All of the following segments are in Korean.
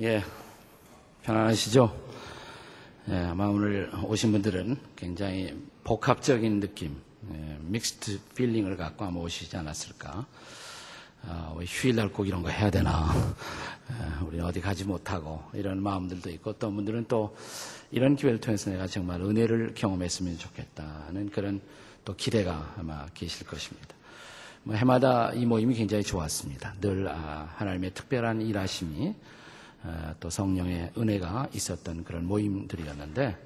예, 편안하시죠? 예, 아마 오늘 오신 분들은 굉장히 복합적인 느낌, 예, mixed feeling을 갖고 아마 오시지 않았을까. 아, 왜 휴일날 꼭 이런 거 해야 되나. 예, 우리 어디 가지 못하고 이런 마음들도 있고 어떤 분들은 또 이런 기회를 통해서 내가 정말 은혜를 경험했으면 좋겠다는 그런 또 기대가 아마 계실 것입니다. 뭐 해마다 이 모임이 굉장히 좋았습니다. 늘 아, 하나님의 특별한 일하심이 아, 또 성령의 은혜가 있었던 그런 모임들이었는데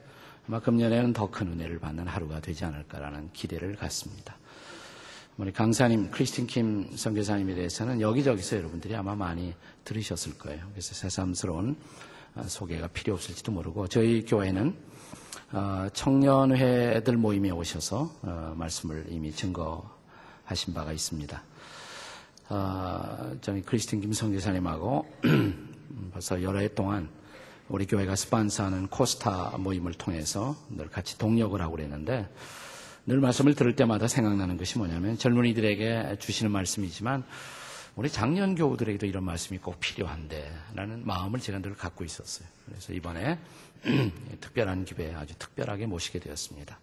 아마 금년에는 더 큰 은혜를 받는 하루가 되지 않을까라는 기대를 갖습니다. 우리 강사님 크리스틴 킴 선교사님에 대해서는 여기저기서 여러분들이 아마 많이 들으셨을 거예요. 그래서 새삼스러운 아, 소개가 필요 없을지도 모르고 저희 교회는 청년회들 모임에 오셔서 어, 말씀을 이미 증거 하신 바가 있습니다. 어, 저희 크리스틴 김성교사님하고 벌써 여러 해 동안 우리 교회가 스판서하는 코스타 모임을 통해서 늘 같이 동력을 하고 그랬는데 늘 말씀을 들을 때마다 생각나는 것이 뭐냐면 젊은이들에게 주시는 말씀이지만 우리 작년 교우들에게도 이런 말씀이 꼭 필요한데 라는 마음을 제가 늘 갖고 있었어요. 그래서 이번에 특별한 기회에 아주 특별하게 모시게 되었습니다.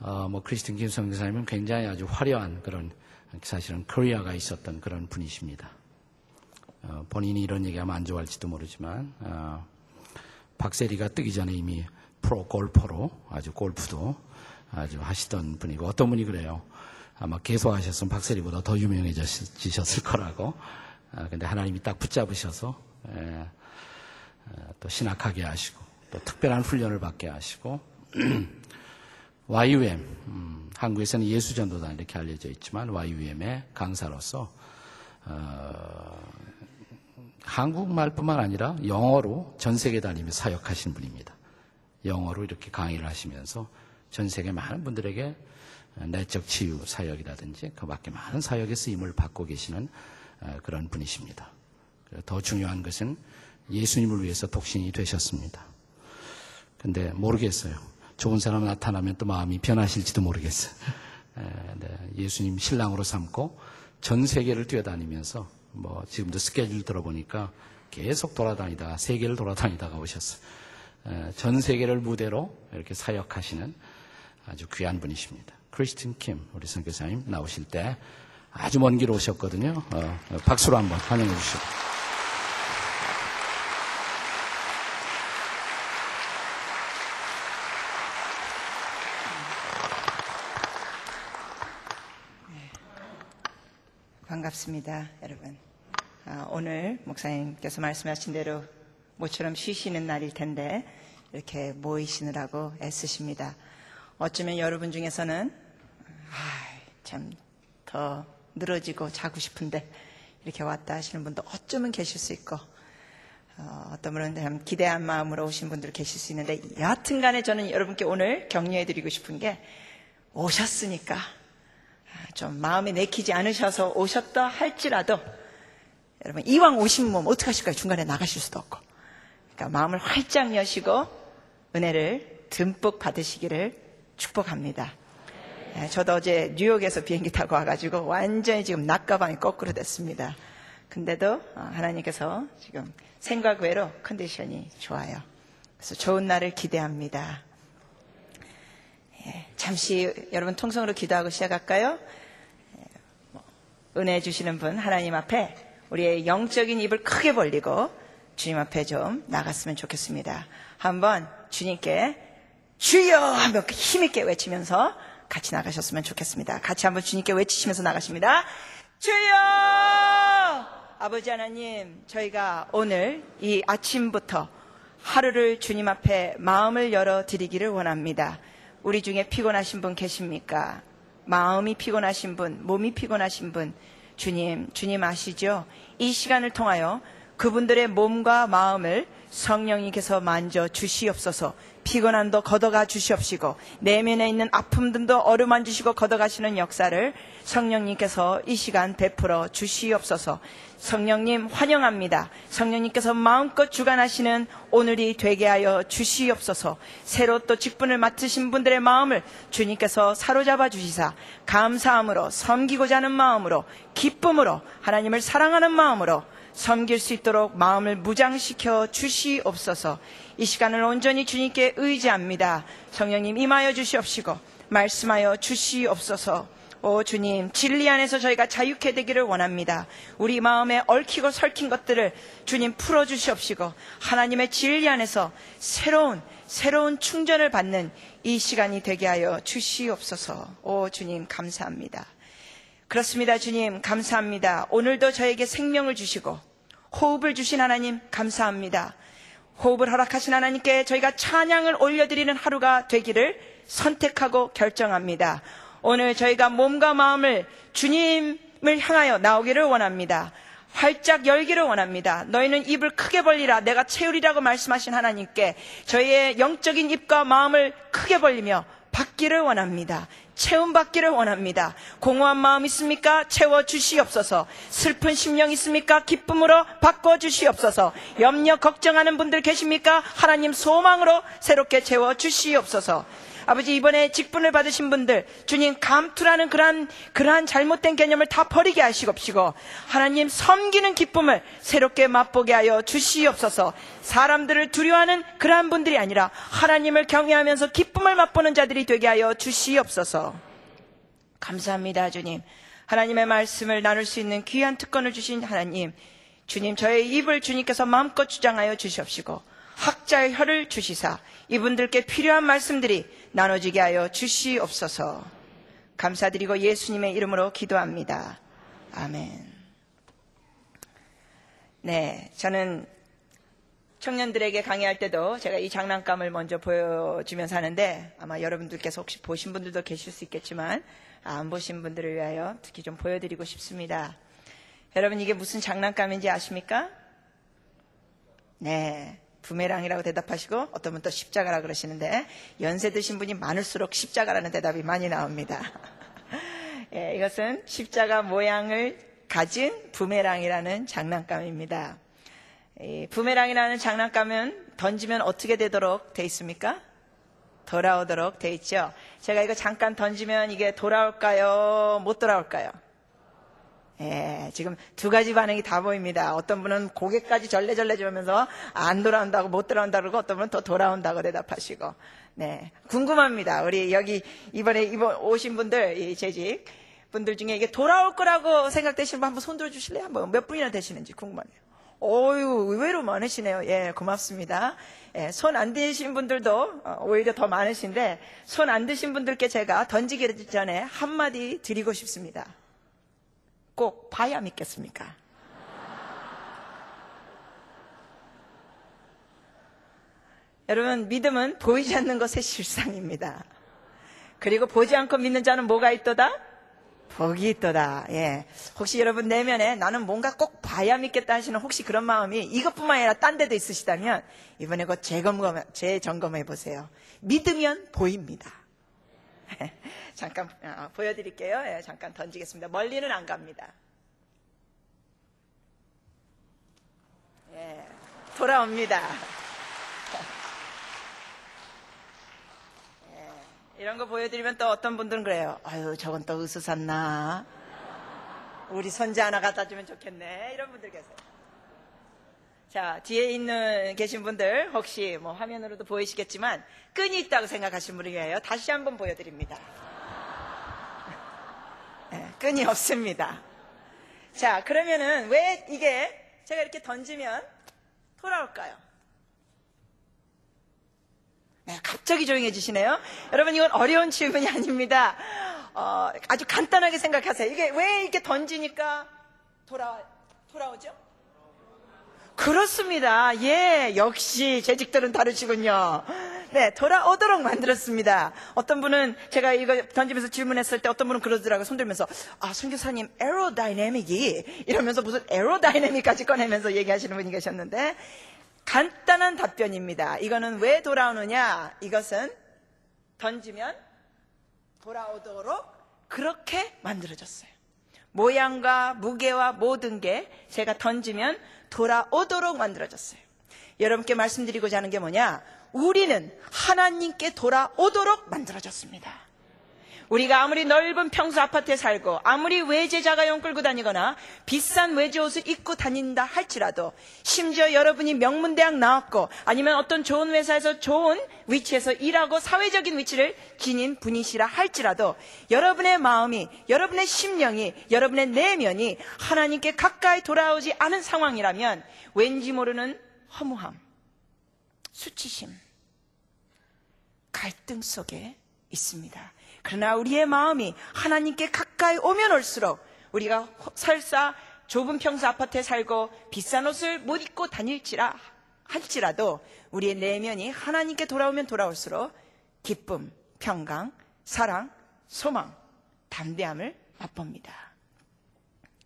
어, 뭐 크리스틴 김성 교사님은 굉장히 아주 화려한 그런 사실은 코리아가 있었던 그런 분이십니다. 어, 본인이 이런 얘기하면 안 좋아할지도 모르지만 어, 박세리가 뜨기 전에 이미 프로 골퍼로 아주 골프도 아주 하시던 분이고 어떤 분이 그래요. 아마 계속 하셨으면 박세리보다 더 유명해지셨을 거라고. 아, 근데 하나님이 딱 붙잡으셔서 예, 어, 또 신학하게 하시고 또 특별한 훈련을 받게 하시고 YUM, 음, 한국에서는 예수전도단 이렇게 알려져 있지만 YUM의 강사로서 어, 한국말뿐만 아니라 영어로 전 세계 다니며 사역하신 분입니다. 영어로 이렇게 강의를 하시면서 전 세계 많은 분들에게 내적 치유 사역이라든지 그 밖에 많은 사역의 쓰임을 받고 계시는 어, 그런 분이십니다. 더 중요한 것은 예수님을 위해서 독신이 되셨습니다. 근데 모르겠어요. 좋은 사람 나타나면 또 마음이 변하실지도 모르겠어요. 네, 예수님 신랑으로 삼고 전 세계를 뛰어다니면서 뭐 지금도 스케줄 들어보니까 계속 돌아다니다 세계를 돌아다니다가 오셨어요. 전 세계를 무대로 이렇게 사역하시는 아주 귀한 분이십니다. 크리스틴 킴 우리 선교사님 나오실 때 아주 먼 길 오셨거든요. 어, 박수로 한번 환영해 주시고. 반갑습니다, 여러분. 아, 오늘 목사님께서 말씀하신 대로 모처럼 쉬시는 날일 텐데 이렇게 모이시느라고 애쓰십니다. 어쩌면 여러분 중에서는 아, 참더 늘어지고 자고 싶은데 이렇게 왔다 하시는 분도 어쩌면 계실 수 있고 어, 떤 분은 기대한 마음으로 오신 분들 계실 수 있는데 여하튼간에 저는 여러분께 오늘 격려해드리고 싶은 게 오셨으니까 좀 마음에 내키지 않으셔서 오셨다 할지라도 여러분 이왕 오신 몸 어떡하실까요? 중간에 나가실 수도 없고 그러니까 마음을 활짝 여시고 은혜를 듬뿍 받으시기를 축복합니다. 예, 저도 어제 뉴욕에서 비행기 타고 와가지고 완전히 지금 낮가방이 거꾸로 됐습니다. 근데도 어, 하나님께서 지금 생각 외로 컨디션이 좋아요. 그래서 좋은 날을 기대합니다. 예, 잠시 여러분 통성으로 기도하고 시작할까요? 예, 뭐, 은혜 주시는 분 하나님 앞에 우리의 영적인 입을 크게 벌리고 주님 앞에 좀 나갔으면 좋겠습니다. 한번 주님께 주여 하며 힘있게 외치면서 같이 나가셨으면 좋겠습니다. 같이 한번 주님께 외치시면서 나가십니다. 주여! 아버지 하나님, 저희가 오늘 이 아침부터 하루를 주님 앞에 마음을 열어 드리기를 원합니다. 우리 중에 피곤하신 분 계십니까? 마음이 피곤하신 분, 몸이 피곤하신 분, 주님, 주님 아시죠? 이 시간을 통하여 그분들의 몸과 마음을 성령님께서 만져 주시옵소서 피곤함도 걷어가 주시옵시고 내면에 있는 아픔들도 어루만지시고 걷어가시는 역사를 성령님께서 이 시간 베풀어 주시옵소서 성령님 환영합니다. 성령님께서 마음껏 주관하시는 오늘이 되게 하여 주시옵소서. 새로 또 직분을 맡으신 분들의 마음을 주님께서 사로잡아 주시사 감사함으로 섬기고자 하는 마음으로 기쁨으로 하나님을 사랑하는 마음으로 섬길 수 있도록 마음을 무장시켜 주시옵소서. 이 시간을 온전히 주님께 의지합니다. 성령님 임하여 주시옵시고 말씀하여 주시옵소서. 오 주님 진리 안에서 저희가 자유케 되기를 원합니다. 우리 마음에 얽히고 설킨 것들을 주님 풀어 주시옵시고 하나님의 진리 안에서 새로운 새로운 충전을 받는 이 시간이 되게 하여 주시옵소서. 오 주님 감사합니다. 그렇습니다. 주님 감사합니다. 오늘도 저에게 생명을 주시고 호흡을 주신 하나님 감사합니다. 호흡을 허락하신 하나님께 저희가 찬양을 올려드리는 하루가 되기를 선택하고 결정합니다. 오늘 저희가 몸과 마음을 주님을 향하여 나오기를 원합니다. 활짝 열기를 원합니다. 너희는 입을 크게 벌리라 내가 채우리라고 말씀하신 하나님께 저희의 영적인 입과 마음을 크게 벌리며 받기를 원합니다. 채움 받기를 원합니다. 공허한 마음 있습니까? 채워 주시옵소서. 슬픈 심령 있습니까? 기쁨으로 바꿔 주시옵소서. 염려 걱정하는 분들 계십니까? 하나님 소망으로 새롭게 채워 주시옵소서. 아버지 이번에 직분을 받으신 분들 주님 감투라는 그러한 그러한 잘못된 개념을 다 버리게 하시옵시고 하나님 섬기는 기쁨을 새롭게 맛보게 하여 주시옵소서. 사람들을 두려워하는 그러한 분들이 아니라 하나님을 경외하면서 기쁨을 맛보는 자들이 되게 하여 주시옵소서. 감사합니다, 주님. 하나님의 말씀을 나눌 수 있는 귀한 특권을 주신 하나님. 주님, 저의 입을 주님께서 마음껏 주장하여 주시옵시고 학자의 혀를 주시사 이분들께 필요한 말씀들이 나눠지게 하여 주시옵소서. 감사드리고 예수님의 이름으로 기도합니다. 아멘. 네, 저는 청년들에게 강의할 때도 제가 이 장난감을 먼저 보여주면서 하는데 아마 여러분들께서 혹시 보신 분들도 계실 수 있겠지만 안 보신 분들을 위하여 특히 좀 보여드리고 싶습니다. 여러분 이게 무슨 장난감인지 아십니까? 네. 부메랑이라고 대답하시고 어떤 분 또 십자가라 그러시는데 연세 드신 분이 많을수록 십자가라는 대답이 많이 나옵니다. 예, 이것은 십자가 모양을 가진 부메랑이라는 장난감입니다. 부메랑이라는 장난감은 던지면 어떻게 되도록 돼 있습니까? 돌아오도록 돼 있죠. 제가 이거 잠깐 던지면 이게 돌아올까요? 못 돌아올까요? 예, 지금 두 가지 반응이 다 보입니다. 어떤 분은 고개까지 절레절레 주면서 안 돌아온다고 못 돌아온다고 그러고 어떤 분은 더 돌아온다고 대답하시고. 네. 궁금합니다. 우리 여기 이번에 이번 오신 분들, 이 재직 분들 중에 이게 돌아올 거라고 생각되시는 분 한번 손 들어 주실래요? 한번 몇 분이나 되시는지 궁금하네요. 어유 의외로 많으시네요. 예, 고맙습니다. 예, 손 안 드신 분들도 어, 오히려 더 많으신데 손 안 드신 분들께 제가 던지기 전에 한마디 드리고 싶습니다. 꼭 봐야 믿겠습니까? 여러분, 믿음은 보이지 않는 것의 실상입니다. 그리고 보지 않고 믿는 자는 뭐가 있도다? 복이 있도다. 예. 혹시 여러분 내면에 나는 뭔가 꼭 봐야 믿겠다 하시는 혹시 그런 마음이 이것뿐만 아니라 딴 데도 있으시다면 이번에 곧 재검검, 재점검해 보세요. 믿으면 보입니다. 잠깐 어, 보여드릴게요. 예, 잠깐 던지겠습니다. 멀리는 안 갑니다. 예, 돌아옵니다. 예, 이런 거 보여드리면 또 어떤 분들은 그래요. 아유, 저건 또 으스 샀나? 우리 손자 하나 갖다 주면 좋겠네. 이런 분들 계세요. 자, 뒤에 있는 계신 분들 혹시 뭐 화면으로도 보이시겠지만 끈이 있다고 생각하시는 분이에요. 다시 한번 보여드립니다. 네, 끈이 없습니다. 자, 그러면은 왜 이게 제가 이렇게 던지면 돌아올까요? 네, 갑자기 조용해지시네요. 여러분, 이건 어려운 질문이 아닙니다. 어, 아주 간단하게 생각하세요. 이게 왜 이렇게 던지니까 돌아, 돌아오죠? 그렇습니다. 예, 역시 재직들은 다르시군요. 네, 돌아오도록 만들었습니다. 어떤 분은 제가 이거 던지면서 질문했을 때 어떤 분은 그러더라고요. 손들면서 아, 선교사님 에로다이내믹이 이러면서 무슨 에로다이내믹까지 꺼내면서 얘기하시는 분이 계셨는데 간단한 답변입니다. 이거는 왜 돌아오느냐? 이것은 던지면 돌아오도록 그렇게 만들어졌어요. 모양과 무게와 모든 게 제가 던지면 돌아오도록 만들어졌어요. 여러분께 말씀드리고자 하는 게 뭐냐? 우리는 하나님께 돌아오도록 만들어졌습니다. 우리가 아무리 넓은 평수 아파트에 살고 아무리 외제 자가용 끌고 다니거나 비싼 외제 옷을 입고 다닌다 할지라도 심지어 여러분이 명문대학 나왔고 아니면 어떤 좋은 회사에서 좋은 위치에서 일하고 사회적인 위치를 지닌 분이시라 할지라도 여러분의 마음이 여러분의 심령이 여러분의 내면이 하나님께 가까이 돌아오지 않은 상황이라면 왠지 모르는 허무함, 수치심, 갈등 속에 있습니다. 그러나 우리의 마음이 하나님께 가까이 오면 올수록 우리가 설사 좁은 평수 아파트에 살고 비싼 옷을 못 입고 다닐지라 할지라도 우리의 내면이 하나님께 돌아오면 돌아올수록 기쁨, 평강, 사랑, 소망, 담대함을 맛봅니다.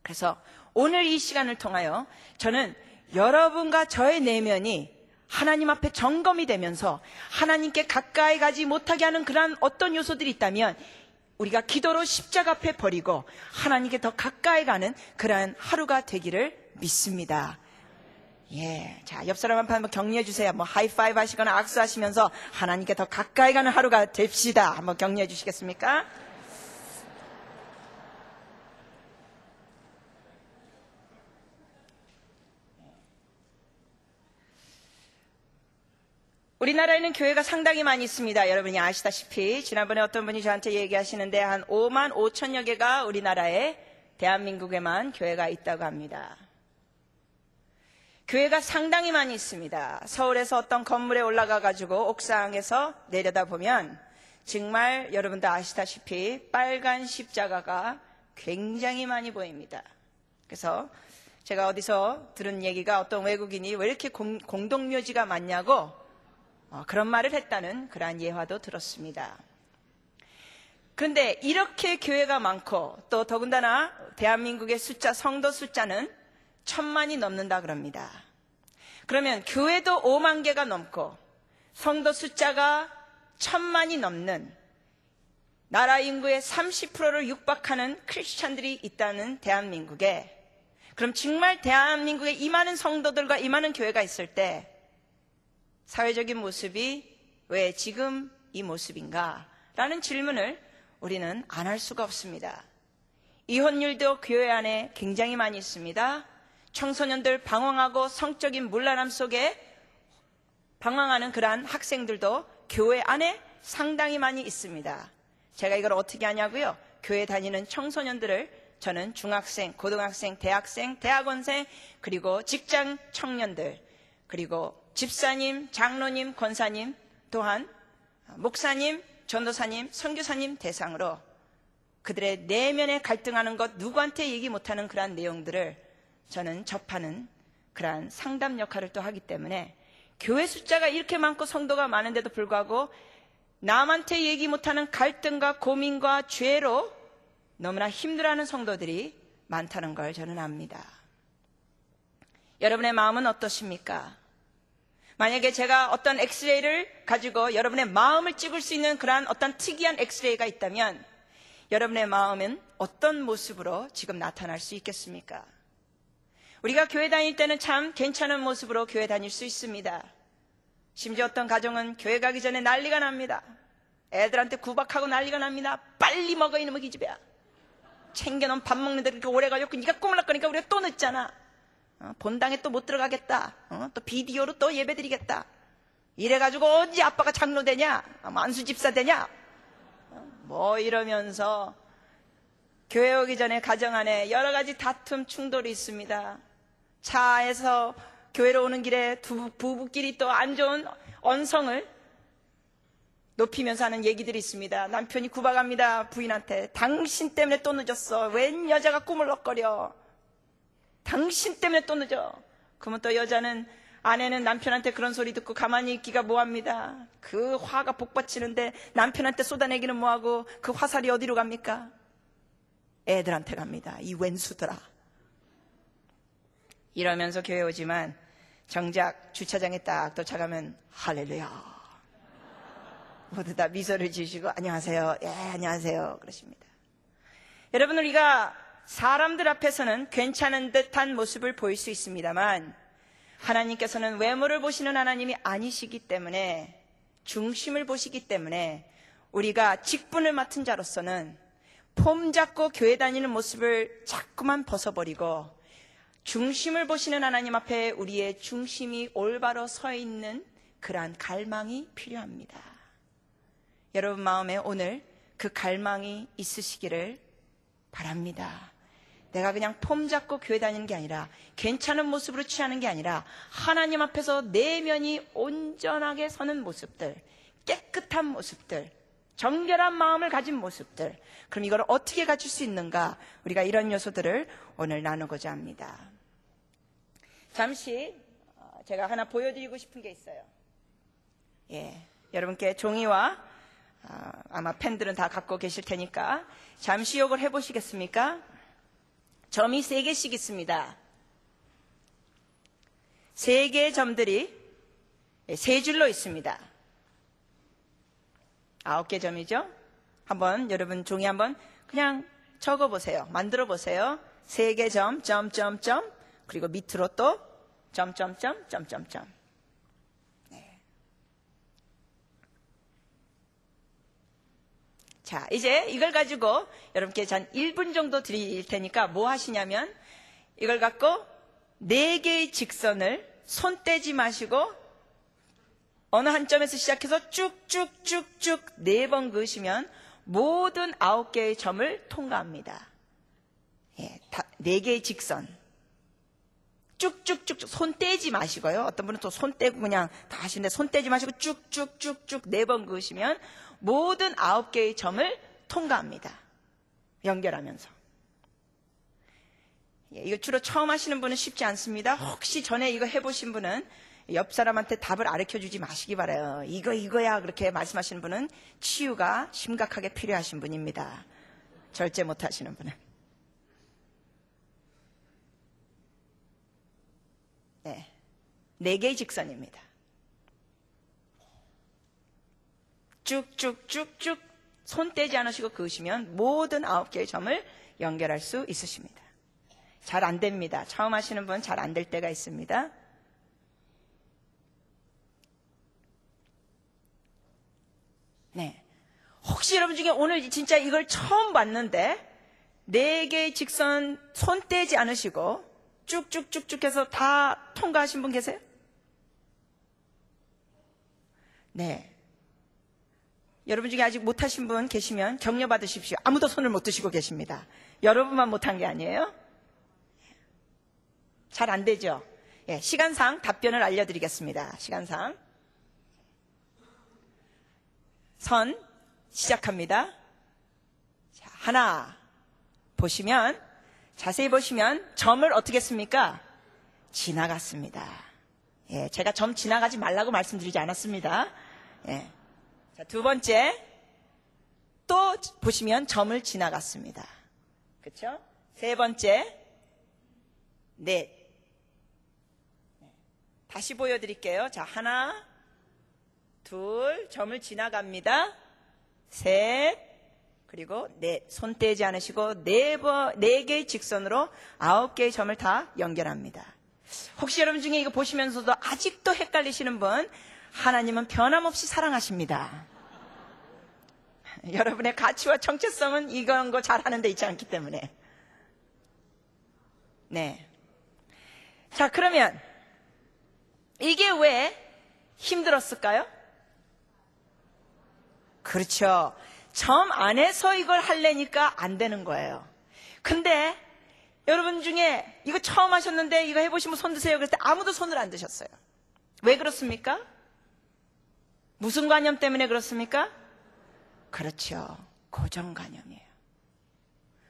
그래서 오늘 이 시간을 통하여 저는 여러분과 저의 내면이 하나님 앞에 점검이 되면서 하나님께 가까이 가지 못하게 하는 그러한 어떤 요소들이 있다면 우리가 기도로 십자가 앞에 버리고 하나님께 더 가까이 가는 그러한 하루가 되기를 믿습니다. 예. 자, 옆 사람 한번 격려해 주세요. 뭐 하이파이브 하시거나 악수하시면서 하나님께 더 가까이 가는 하루가 됩시다. 한번 격려해 주시겠습니까? 우리나라에는 교회가 상당히 많이 있습니다. 여러분이 아시다시피 지난번에 어떤 분이 저한테 얘기하시는데 한 5만 5천여 개가 우리나라에 대한민국에만 교회가 있다고 합니다. 교회가 상당히 많이 있습니다. 서울에서 어떤 건물에 올라가 가지고 옥상에서 내려다 보면 정말 여러분도 아시다시피 빨간 십자가가 굉장히 많이 보입니다. 그래서 제가 어디서 들은 얘기가 어떤 외국인이 왜 이렇게 공, 공동묘지가 많냐고 어, 그런 말을 했다는 그러한 예화도 들었습니다. 그런데 이렇게 교회가 많고 또 더군다나 대한민국의 숫자, 성도 숫자는 천만이 넘는다 그럽니다. 그러면 교회도 5만 개가 넘고 성도 숫자가 천만이 넘는 나라 인구의 30%를 육박하는 크리스찬들이 있다는 대한민국에 그럼 정말 대한민국에 이 많은 성도들과 이 많은 교회가 있을 때 사회적인 모습이 왜 지금 이 모습인가? 라는 질문을 우리는 안 할 수가 없습니다. 이혼율도 교회 안에 굉장히 많이 있습니다. 청소년들 방황하고 성적인 문란함 속에 방황하는 그러한 학생들도 교회 안에 상당히 많이 있습니다. 제가 이걸 어떻게 하냐고요? 교회 다니는 청소년들을 저는 중학생, 고등학생, 대학생, 대학원생, 그리고 직장 청년들, 그리고 집사님, 장로님, 권사님, 또한 목사님, 전도사님, 선교사님 대상으로 그들의 내면에 갈등하는 것 누구한테 얘기 못하는 그러한 내용들을 저는 접하는 그러한 상담 역할을 또 하기 때문에 교회 숫자가 이렇게 많고 성도가 많은데도 불구하고 남한테 얘기 못하는 갈등과 고민과 죄로 너무나 힘들어하는 성도들이 많다는 걸 저는 압니다. 여러분의 마음은 어떠십니까? 만약에 제가 어떤 엑스레이를 가지고 여러분의 마음을 찍을 수 있는 그러한 어떤 특이한 엑스레이가 있다면 여러분의 마음은 어떤 모습으로 지금 나타날 수 있겠습니까? 우리가 교회 다닐 때는 참 괜찮은 모습으로 교회 다닐 수 있습니다. 심지어 어떤 가정은 교회 가기 전에 난리가 납니다. 애들한테 구박하고 난리가 납니다. 빨리 먹어 이놈의 기집애야. 챙겨놓은 밥 먹는데 그렇게 오래 걸렸고 네가 꼬물락 거니까 우리가 또 늦잖아. 어, 본당에 또 못 들어가겠다. 어, 또 비디오로 또 예배 드리겠다. 이래가지고 언제 아빠가 장로 되냐? 아, 만수 집사 되냐? 어, 뭐 이러면서 교회 오기 전에 가정 안에 여러 가지 다툼 충돌이 있습니다. 차에서 교회로 오는 길에 두 부부끼리 또 안 좋은 언성을 높이면서 하는 얘기들이 있습니다. 남편이 구박합니다. 부인한테. 당신 때문에 또 늦었어. 웬 여자가 꾸물럭거려. 당신 때문에 또 늦어. 그러면 또 여자는 아내는 남편한테 그런 소리 듣고 가만히 있기가 뭐합니다. 그 화가 복받치는데 남편한테 쏟아내기는 뭐하고 그 화살이 어디로 갑니까? 애들한테 갑니다. 이 왼수들아. 이러면서 교회 오지만 정작 주차장에 딱 도착하면 할렐루야. 모두 다 미소를 지으시고 안녕하세요. 예, 안녕하세요. 그러십니다. 여러분 우리가 사람들 앞에서는 괜찮은 듯한 모습을 보일 수 있습니다만 하나님께서는 외모를 보시는 하나님이 아니시기 때문에 중심을 보시기 때문에 우리가 직분을 맡은 자로서는 폼 잡고 교회 다니는 모습을 자꾸만 벗어버리고 중심을 보시는 하나님 앞에 우리의 중심이 올바로 서 있는 그러한 갈망이 필요합니다. 여러분 마음에 오늘 그 갈망이 있으시기를 바랍니다. 내가 그냥 폼 잡고 교회 다니는 게 아니라 괜찮은 모습으로 취하는 게 아니라 하나님 앞에서 내면이 온전하게 서는 모습들, 깨끗한 모습들, 정결한 마음을 가진 모습들. 그럼 이걸 어떻게 가질 수 있는가? 우리가 이런 요소들을 오늘 나누고자 합니다. 잠시 어, 제가 하나 보여드리고 싶은 게 있어요. 예, 여러분께 종이와 어, 아마 펜들은 다 갖고 계실 테니까 잠시 욕을 해보시겠습니까? 점이 세 개씩 있습니다. 세 개의 점들이 세 줄로 있습니다. 아홉 개 점이죠? 한번 여러분 종이 한번 그냥 적어 보세요. 만들어 보세요. 세개 점, 점, 점, 점, 그리고 밑으로 또 점, 점, 점, 점, 점, 점. 자, 이제 이걸 가지고 여러분께 한 1분 정도 드릴 테니까 뭐 하시냐면 이걸 갖고 네 개의 직선을 손 떼지 마시고 어느 한 점에서 시작해서 쭉쭉쭉쭉 네 번 그으시면 모든 아홉 개의 점을 통과합니다. 예, 다, 네 개의 직선. 쭉쭉쭉쭉 손 떼지 마시고요. 어떤 분은 또 손 떼고 그냥 다 하시는데 손 떼지 마시고 쭉쭉쭉쭉 네 번 그으시면 모든 아홉 개의 점을 통과합니다. 연결하면서. 예, 이거 주로 처음 하시는 분은 쉽지 않습니다. 혹시 전에 이거 해보신 분은 옆 사람한테 답을 알려 주지 마시기 바래요. 이거 이거야 그렇게 말씀하시는 분은 치유가 심각하게 필요하신 분입니다. 절제 못 하시는 분은. 네. 네 개의 직선입니다. 쭉쭉쭉쭉 손 떼지 않으시고 그으시면 모든 아홉 개의 점을 연결할 수 있으십니다. 잘 안 됩니다. 처음 하시는 분 잘 안 될 때가 있습니다. 네. 혹시 여러분 중에 오늘 진짜 이걸 처음 봤는데 네 개의 직선 손 떼지 않으시고 쭉쭉쭉쭉 해서 다 통과하신 분 계세요? 네. 여러분 중에 아직 못하신 분 계시면 격려 받으십시오. 아무도 손을 못 드시고 계십니다. 여러분만 못한 게 아니에요? 잘 안 되죠? 예, 시간상 답변을 알려드리겠습니다. 시간상. 선 시작합니다. 자, 하나 보시면 자세히 보시면 점을 어떻게 씁니까? 지나갔습니다. 예, 제가 점 지나가지 말라고 말씀드리지 않았습니다. 예. 자, 두 번째 또 보시면 점을 지나갔습니다. 그렇죠? 세 번째 넷 다시 보여드릴게요. 자, 하나, 둘, 점을 지나갑니다. 셋, 그리고 넷. 손 떼지 않으시고 네 번, 네 개의 직선으로 아홉 개의 점을 다 연결합니다. 혹시 여러분 중에 이거 보시면서도 아직도 헷갈리시는 분, 하나님은 변함없이 사랑하십니다. 여러분의 가치와 정체성은 이런 거 잘하는 데 있지 않기 때문에. 네. 자, 그러면 이게 왜 힘들었을까요? 그렇죠. 점 안에서 이걸 할래니까 안 되는 거예요. 근데 여러분 중에 이거 처음 하셨는데 이거 해보시면 손 드세요. 그럴 때 아무도 손을 안 드셨어요. 왜 그렇습니까? 무슨 관념 때문에 그렇습니까? 그렇죠. 고정관념이에요.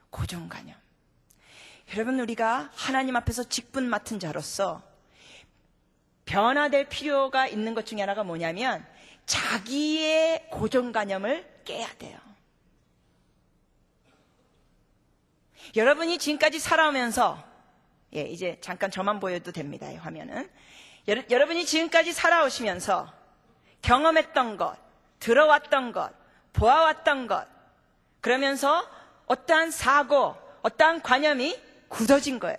고정관념. 여러분, 우리가 하나님 앞에서 직분 맡은 자로서 변화될 필요가 있는 것 중에 하나가 뭐냐면 자기의 고정관념을 깨야 돼요. 여러분이 지금까지 살아오면서 예, 이제 잠깐 저만 보여도 됩니다. 이 화면은. 여러, 여러분이 지금까지 살아오시면서 경험했던 것, 들어왔던 것, 보아왔던 것, 그러면서 어떠한 사고, 어떠한 관념이 굳어진 거예요.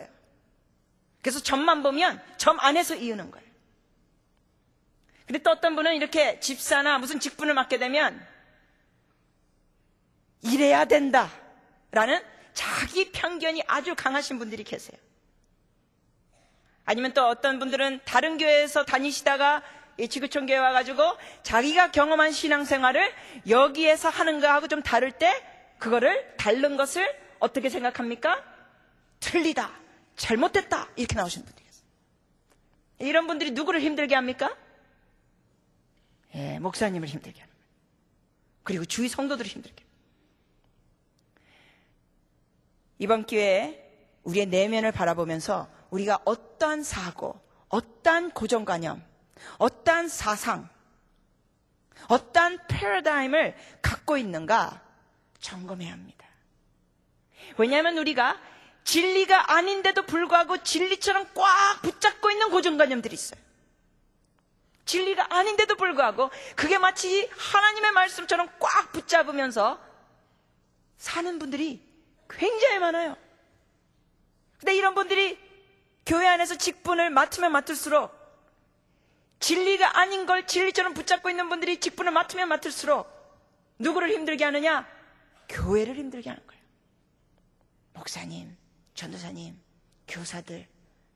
그래서 점만 보면 점 안에서 이유는 거예요. 근데 또 어떤 분은 이렇게 집사나 무슨 직분을 맡게 되면 이래야 된다. 라는 자기 편견이 아주 강하신 분들이 계세요. 아니면 또 어떤 분들은 다른 교회에서 다니시다가 이 지구촌 교회 와가지고 자기가 경험한 신앙생활을 여기에서 하는 거하고 좀 다를 때 그거를 다른 것을 어떻게 생각합니까? 틀리다, 잘못됐다 이렇게 나오시는 분들이 계세요. 이런 분들이 누구를 힘들게 합니까? 예, 목사님을 힘들게 거예요. 그리고 주위 성도들을 힘들게. 이번 기회에 우리의 내면을 바라보면서 우리가 어떠한 사고, 어떠한 고정관념, 어떠한 사상, 어떠한 패러다임을 갖고 있는가 점검해야 합니다. 왜냐하면 우리가 진리가 아닌데도 불구하고 진리처럼 꽉 붙잡고 있는 고정관념들이 있어요. 진리가 아닌데도 불구하고 그게 마치 하나님의 말씀처럼 꽉 붙잡으면서 사는 분들이 굉장히 많아요. 근데 이런 분들이 교회 안에서 직분을 맡으면 맡을수록 진리가 아닌 걸 진리처럼 붙잡고 있는 분들이 직분을 맡으면 맡을수록 누구를 힘들게 하느냐? 교회를 힘들게 하는 거예요. 목사님, 전도사님, 교사들,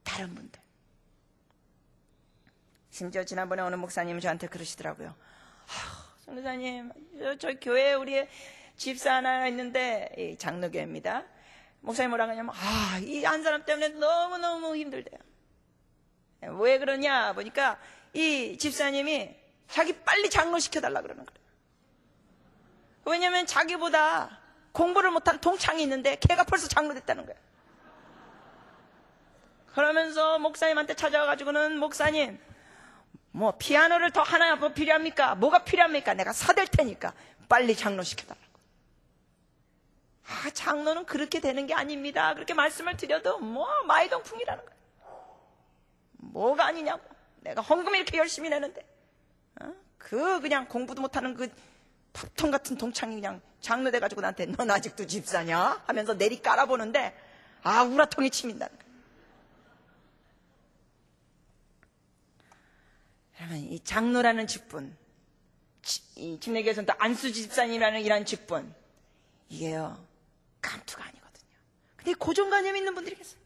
다른 분들. 심지어 지난번에 어느 목사님이 저한테 그러시더라고요. 아, 전도사님, 저, 저 교회에 우리 집사 하나 있는데, 이 장로교회입니다. 목사님 뭐라 그러냐면, 아, 이 한 사람 때문에 너무너무 힘들대요. 왜 그러냐 보니까 이 집사님이 자기 빨리 장로시켜달라 그러는 거예요. 왜냐면 자기보다 공부를 못한 동창이 있는데 걔가 벌써 장로 됐다는 거예요. 그러면서 목사님한테 찾아와가지고는 목사님, 뭐 피아노를 더 하나 뭐 필요합니까? 뭐가 필요합니까? 내가 사댈 테니까 빨리 장로시켜달라고. 아, 장로는 그렇게 되는 게 아닙니다. 그렇게 말씀을 드려도 뭐 마이동풍이라는 거예요. 뭐가 아니냐고. 내가 헌금 이렇게 열심히 내는데. 어? 그 그냥 공부도 못하는 그 밥통 같은 동창이 그냥 장로 돼가지고 나한테 넌 아직도 집사냐? 하면서 내리 깔아보는데 아 우라통이 치민다는 거예요. 여러분 이 장로라는 직분 이 침례교에서는 또 안수 집사님이라는 이런 직분 이게요 감투가 아니거든요. 근데 고정관념 있는 분들이 계세요.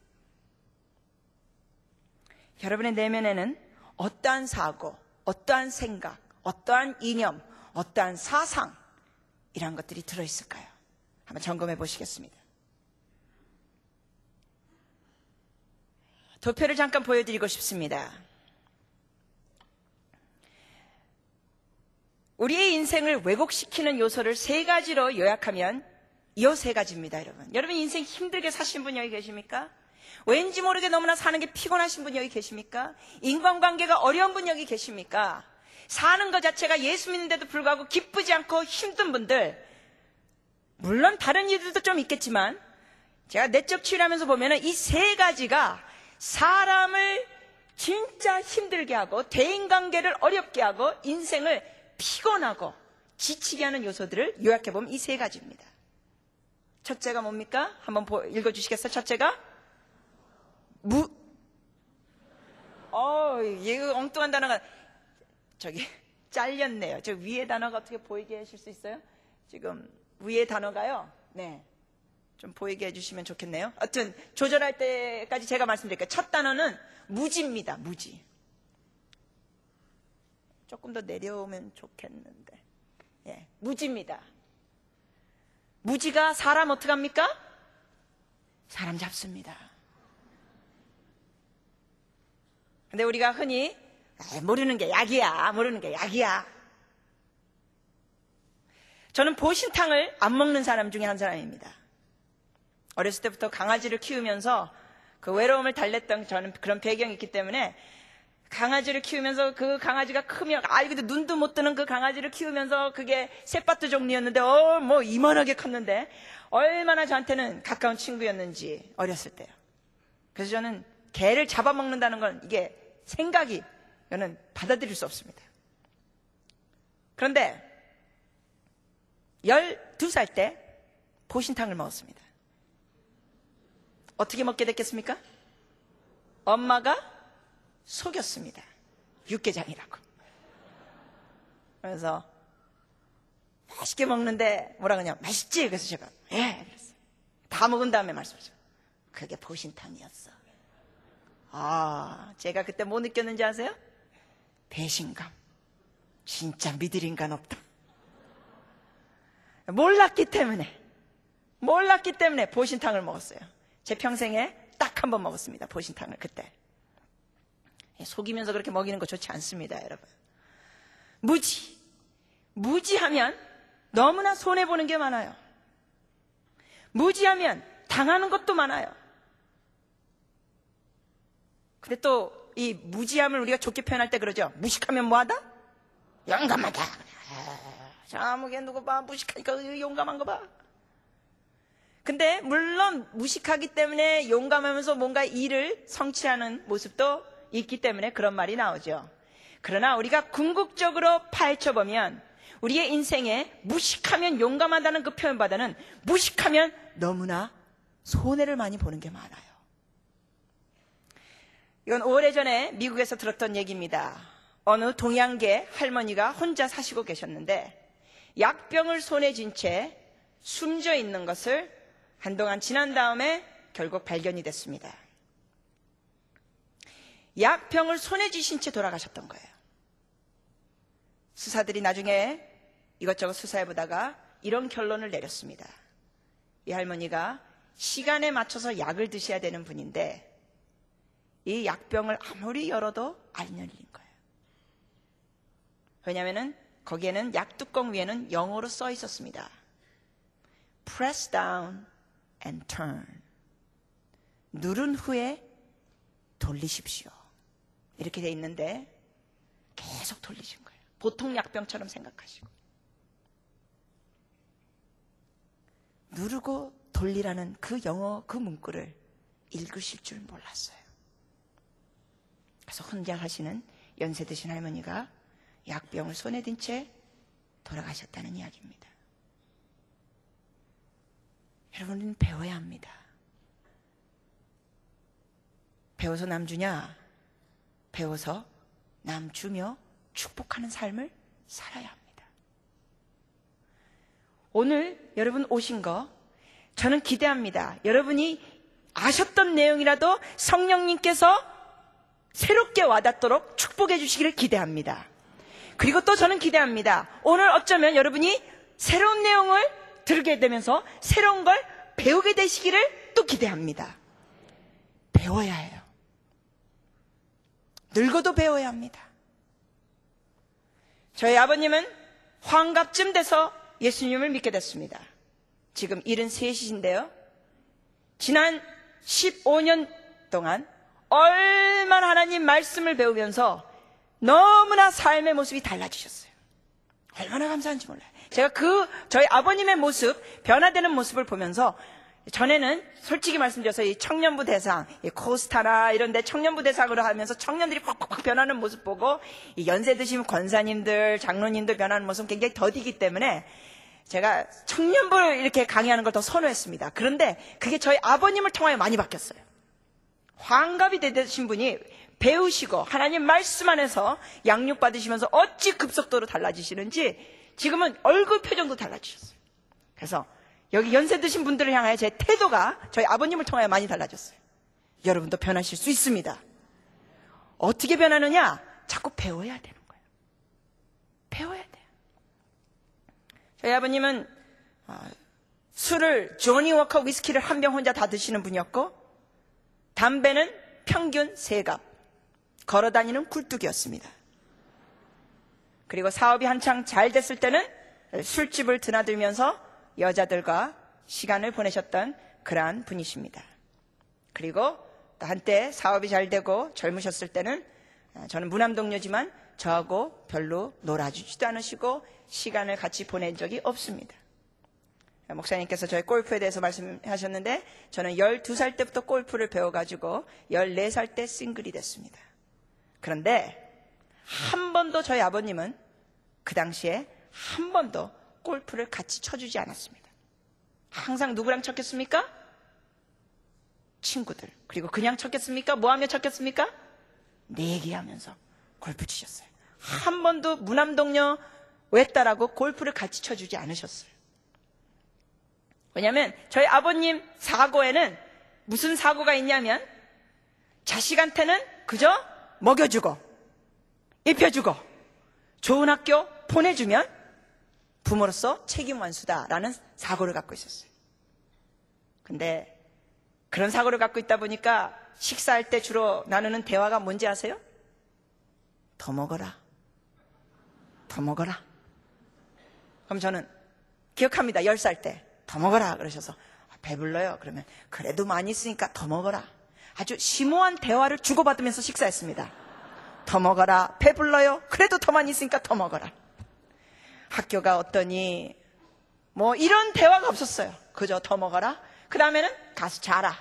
여러분의 내면에는 어떠한 사고, 어떠한 생각, 어떠한 이념, 어떠한 사상 이런 것들이 들어있을까요? 한번 점검해 보시겠습니다. 도표를 잠깐 보여드리고 싶습니다. 우리의 인생을 왜곡시키는 요소를 세 가지로 요약하면 이 세 가지입니다, 여러분. 여러분 인생 힘들게 사신 분 여기 계십니까? 왠지 모르게 너무나 사는 게 피곤하신 분 여기 계십니까? 인간관계가 어려운 분 여기 계십니까? 사는 것 자체가 예수 믿는데도 불구하고 기쁘지 않고 힘든 분들, 물론 다른 이들도 좀 있겠지만, 제가 내적 치유하면서 보면은 이 세 가지가 사람을 진짜 힘들게 하고, 대인관계를 어렵게 하고, 인생을 피곤하고, 지치게 하는 요소들을 요약해보면 이 세 가지입니다. 첫째가 뭡니까? 한번 읽어주시겠어요? 첫째가? 무, 어, 이거 엉뚱한 단어가, 저기, 잘렸네요. 저 위에 단어가 어떻게 보이게 하실 수 있어요? 지금, 위에 단어가요, 네. 좀 보이게 해주시면 좋겠네요. 하여튼, 조절할 때까지 제가 말씀드릴게요. 첫 단어는 무지입니다, 무지. 조금 더 내려오면 좋겠는데. 예, 무지입니다. 무지가 사람 어떡합니까? 사람 잡습니다. 근데 우리가 흔히 모르는 게 약이야, 모르는 게 약이야. 저는 보신탕을 안 먹는 사람 중에 한 사람입니다. 어렸을 때부터 강아지를 키우면서 그 외로움을 달랬던 저는 그런 배경이 있기 때문에 강아지를 키우면서 그 강아지가 크면 아 이거 눈도 못 뜨는 그 강아지를 키우면서 그게 셋바트 종류였는데 어 뭐 이만하게 컸는데 얼마나 저한테는 가까운 친구였는지 어렸을 때요. 그래서 저는 개를 잡아먹는다는 건 이게 생각이 저는 받아들일 수 없습니다. 그런데 12살 때 보신탕을 먹었습니다. 어떻게 먹게 됐겠습니까? 엄마가 속였습니다. 육개장이라고. 그래서 맛있게 먹는데 뭐라 그러냐 맛있지? 그래서 제가 예 그랬어요. 다 먹은 다음에 말씀하죠. 그게 보신탕이었어. 아 제가 그때 뭐 느꼈는지 아세요? 배신감. 진짜 믿을 인간 없다. 몰랐기 때문에 몰랐기 때문에 보신탕을 먹었어요. 제 평생에 딱 한 번 먹었습니다. 보신탕을 그때. 속이면서 그렇게 먹이는 거 좋지 않습니다, 여러분. 무지. 무지하면 너무나 손해보는 게 많아요. 무지하면 당하는 것도 많아요. 근데 또 이 무지함을 우리가 좋게 표현할 때 그러죠. 무식하면 뭐하다? 용감하다. 아무개 누구 봐. 무식하니까 용감한 거 봐. 근데 물론 무식하기 때문에 용감하면서 뭔가 일을 성취하는 모습도 있기 때문에 그런 말이 나오죠. 그러나 우리가 궁극적으로 파헤쳐 보면 우리의 인생에 무식하면 용감하다는 그 표현보다는 무식하면 너무나 손해를 많이 보는 게 많아요. 이건 오래전에 미국에서 들었던 얘기입니다. 어느 동양계 할머니가 혼자 사시고 계셨는데 약병을 손에 쥔 채 숨져 있는 것을 한동안 지난 다음에 결국 발견이 됐습니다. 약병을 손에 쥐신 채 돌아가셨던 거예요. 수사들이 나중에 이것저것 수사해보다가 이런 결론을 내렸습니다. 이 할머니가 시간에 맞춰서 약을 드셔야 되는 분인데 이 약병을 아무리 열어도 안 열린 거예요. 왜냐하면 거기에는 약 뚜껑 위에는 영어로 써 있었습니다. Press down and turn. 누른 후에 돌리십시오. 이렇게 돼 있는데 계속 돌리신 거예요. 보통 약병처럼 생각하시고. 누르고 돌리라는 그 영어 그 문구를 읽으실 줄 몰랐어요. 그래서 혼자 하시는 연세 드신 할머니가 약병을 손에 든 채 돌아가셨다는 이야기입니다. 여러분은 배워야 합니다. 배워서 남 주냐? 배워서 남 주며 축복하는 삶을 살아야 합니다. 오늘 여러분 오신 거 저는 기대합니다. 여러분이 아셨던 내용이라도 성령님께서 새롭게 와닿도록 축복해 주시기를 기대합니다. 그리고 또 저는 기대합니다. 오늘 어쩌면 여러분이 새로운 내용을 들게 되면서 새로운 걸 배우게 되시기를 또 기대합니다. 배워야 해요. 늙어도 배워야 합니다. 저희 아버님은 환갑쯤 돼서 예수님을 믿게 됐습니다. 지금 73이신데요. 지난 15년 동안 얼마나 하나님 말씀을 배우면서 너무나 삶의 모습이 달라지셨어요. 얼마나 감사한지 몰라요. 제가 그 저희 아버님의 모습, 변화되는 모습을 보면서 전에는 솔직히 말씀드려서 이 청년부 대상, 이 코스타나 이런 데 청년부 대상으로 하면서 청년들이 팍팍팍 변하는 모습 보고 이 연세 드신 권사님들, 장로님들 변하는 모습 굉장히 더디기 때문에 제가 청년부를 이렇게 강의하는 걸 더 선호했습니다. 그런데 그게 저희 아버님을 통하여 많이 바뀌었어요. 환갑이 되신 분이 배우시고 하나님 말씀 안에서 양육 받으시면서 어찌 급속도로 달라지시는지 지금은 얼굴 표정도 달라지셨어요. 그래서 여기 연세 드신 분들을 향하여 제 태도가 저희 아버님을 통하여 많이 달라졌어요. 여러분도 변하실 수 있습니다. 어떻게 변하느냐? 자꾸 배워야 되는 거예요. 배워야 돼요. 저희 아버님은 어, 술을 조니 워커 위스키를 한 병 혼자 다 드시는 분이었고 담배는 평균 세갑 걸어다니는 굴뚝이었습니다. 그리고 사업이 한창 잘 됐을 때는 술집을 드나들면서 여자들과 시간을 보내셨던 그러한 분이십니다. 그리고 또 한때 사업이 잘 되고 젊으셨을 때는 저는 무남동료지만 저하고 별로 놀아주지도 않으시고 시간을 같이 보낸 적이 없습니다. 목사님께서 저희 골프에 대해서 말씀하셨는데 저는 12살 때부터 골프를 배워가지고 14살 때 싱글이 됐습니다. 그런데 한 번도 저희 아버님은 그 당시에 한 번도 골프를 같이 쳐주지 않았습니다. 항상 누구랑 쳤겠습니까? 친구들. 그리고 그냥 쳤겠습니까? 뭐 하며 쳤겠습니까? 내기하면서 골프 치셨어요. 한 번도 무남동녀 했다라고 골프를 같이 쳐주지 않으셨어요. 왜냐하면 저희 아버님 사고에는 무슨 사고가 있냐면 자식한테는 그저 먹여주고 입혀주고 좋은 학교 보내주면 부모로서 책임 완수다라는 사고를 갖고 있었어요. 근데 그런 사고를 갖고 있다 보니까 식사할 때 주로 나누는 대화가 뭔지 아세요? 더 먹어라. 더 먹어라. 그럼 저는 기억합니다. 10살 때. 더 먹어라. 그러셔서 아, 배불러요. 그러면 그래도 많이 있으니까 더 먹어라. 아주 심오한 대화를 주고받으면서 식사했습니다. 더 먹어라. 배불러요. 그래도 더 많이 있으니까 더 먹어라. 학교가 어떠니? 뭐 이런 대화가 없었어요. 그저 더 먹어라. 그 다음에는 가서 자라.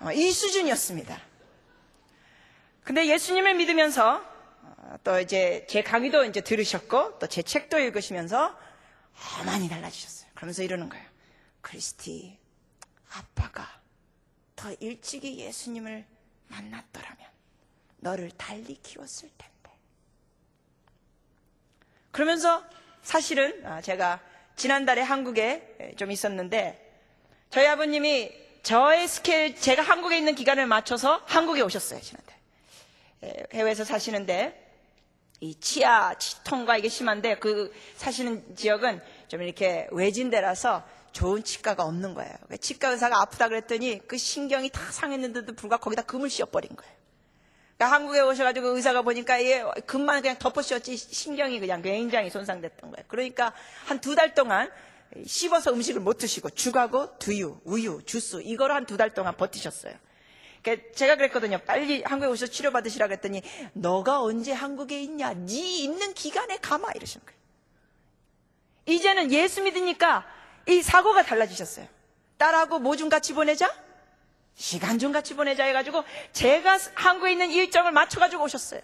어, 이 수준이었습니다. 근데 예수님을 믿으면서 어, 또 이제 제 강의도 이제 들으셨고 또 제 책도 읽으시면서 어, 많이 달라지셨어요. 그러면서 이러는 거예요. 크리스티, 아빠가 더 일찍이 예수님을 만났더라면 너를 달리 키웠을 텐데. 그러면서 사실은 아, 제가 지난달에 한국에 좀 있었는데 저희 아버님이 저의 스케줄 제가 한국에 있는 기간을 맞춰서 한국에 오셨어요 지난달 해외에서 사시는데 이 치아 치통과 이게 심한데 그 사시는 지역은 좀 이렇게 외진 데라서 좋은 치과가 없는 거예요. 치과 의사가 아프다 그랬더니 그 신경이 다 상했는데도 불구하고 거기다 금을 씌워버린 거예요. 그러니까 한국에 오셔가지고 의사가 보니까 이게 금만 그냥 덮어 씌웠지 신경이 그냥 굉장히 손상됐던 거예요. 그러니까 한 두 달 동안 씹어서 음식을 못 드시고 죽하고 두유, 우유, 주스 이거로 한두 달 동안 버티셨어요. 그러니까 제가 그랬거든요. 빨리 한국에 오셔서 치료받으시라 그랬더니 너가 언제 한국에 있냐? 네 있는 기간에 가마 이러시는 거예요. 이제는 예수 믿으니까 이 사고가 달라지셨어요. 딸하고 뭐 좀 같이 보내자? 시간 좀 같이 보내자 해가지고 제가 한국에 있는 일정을 맞춰가지고 오셨어요.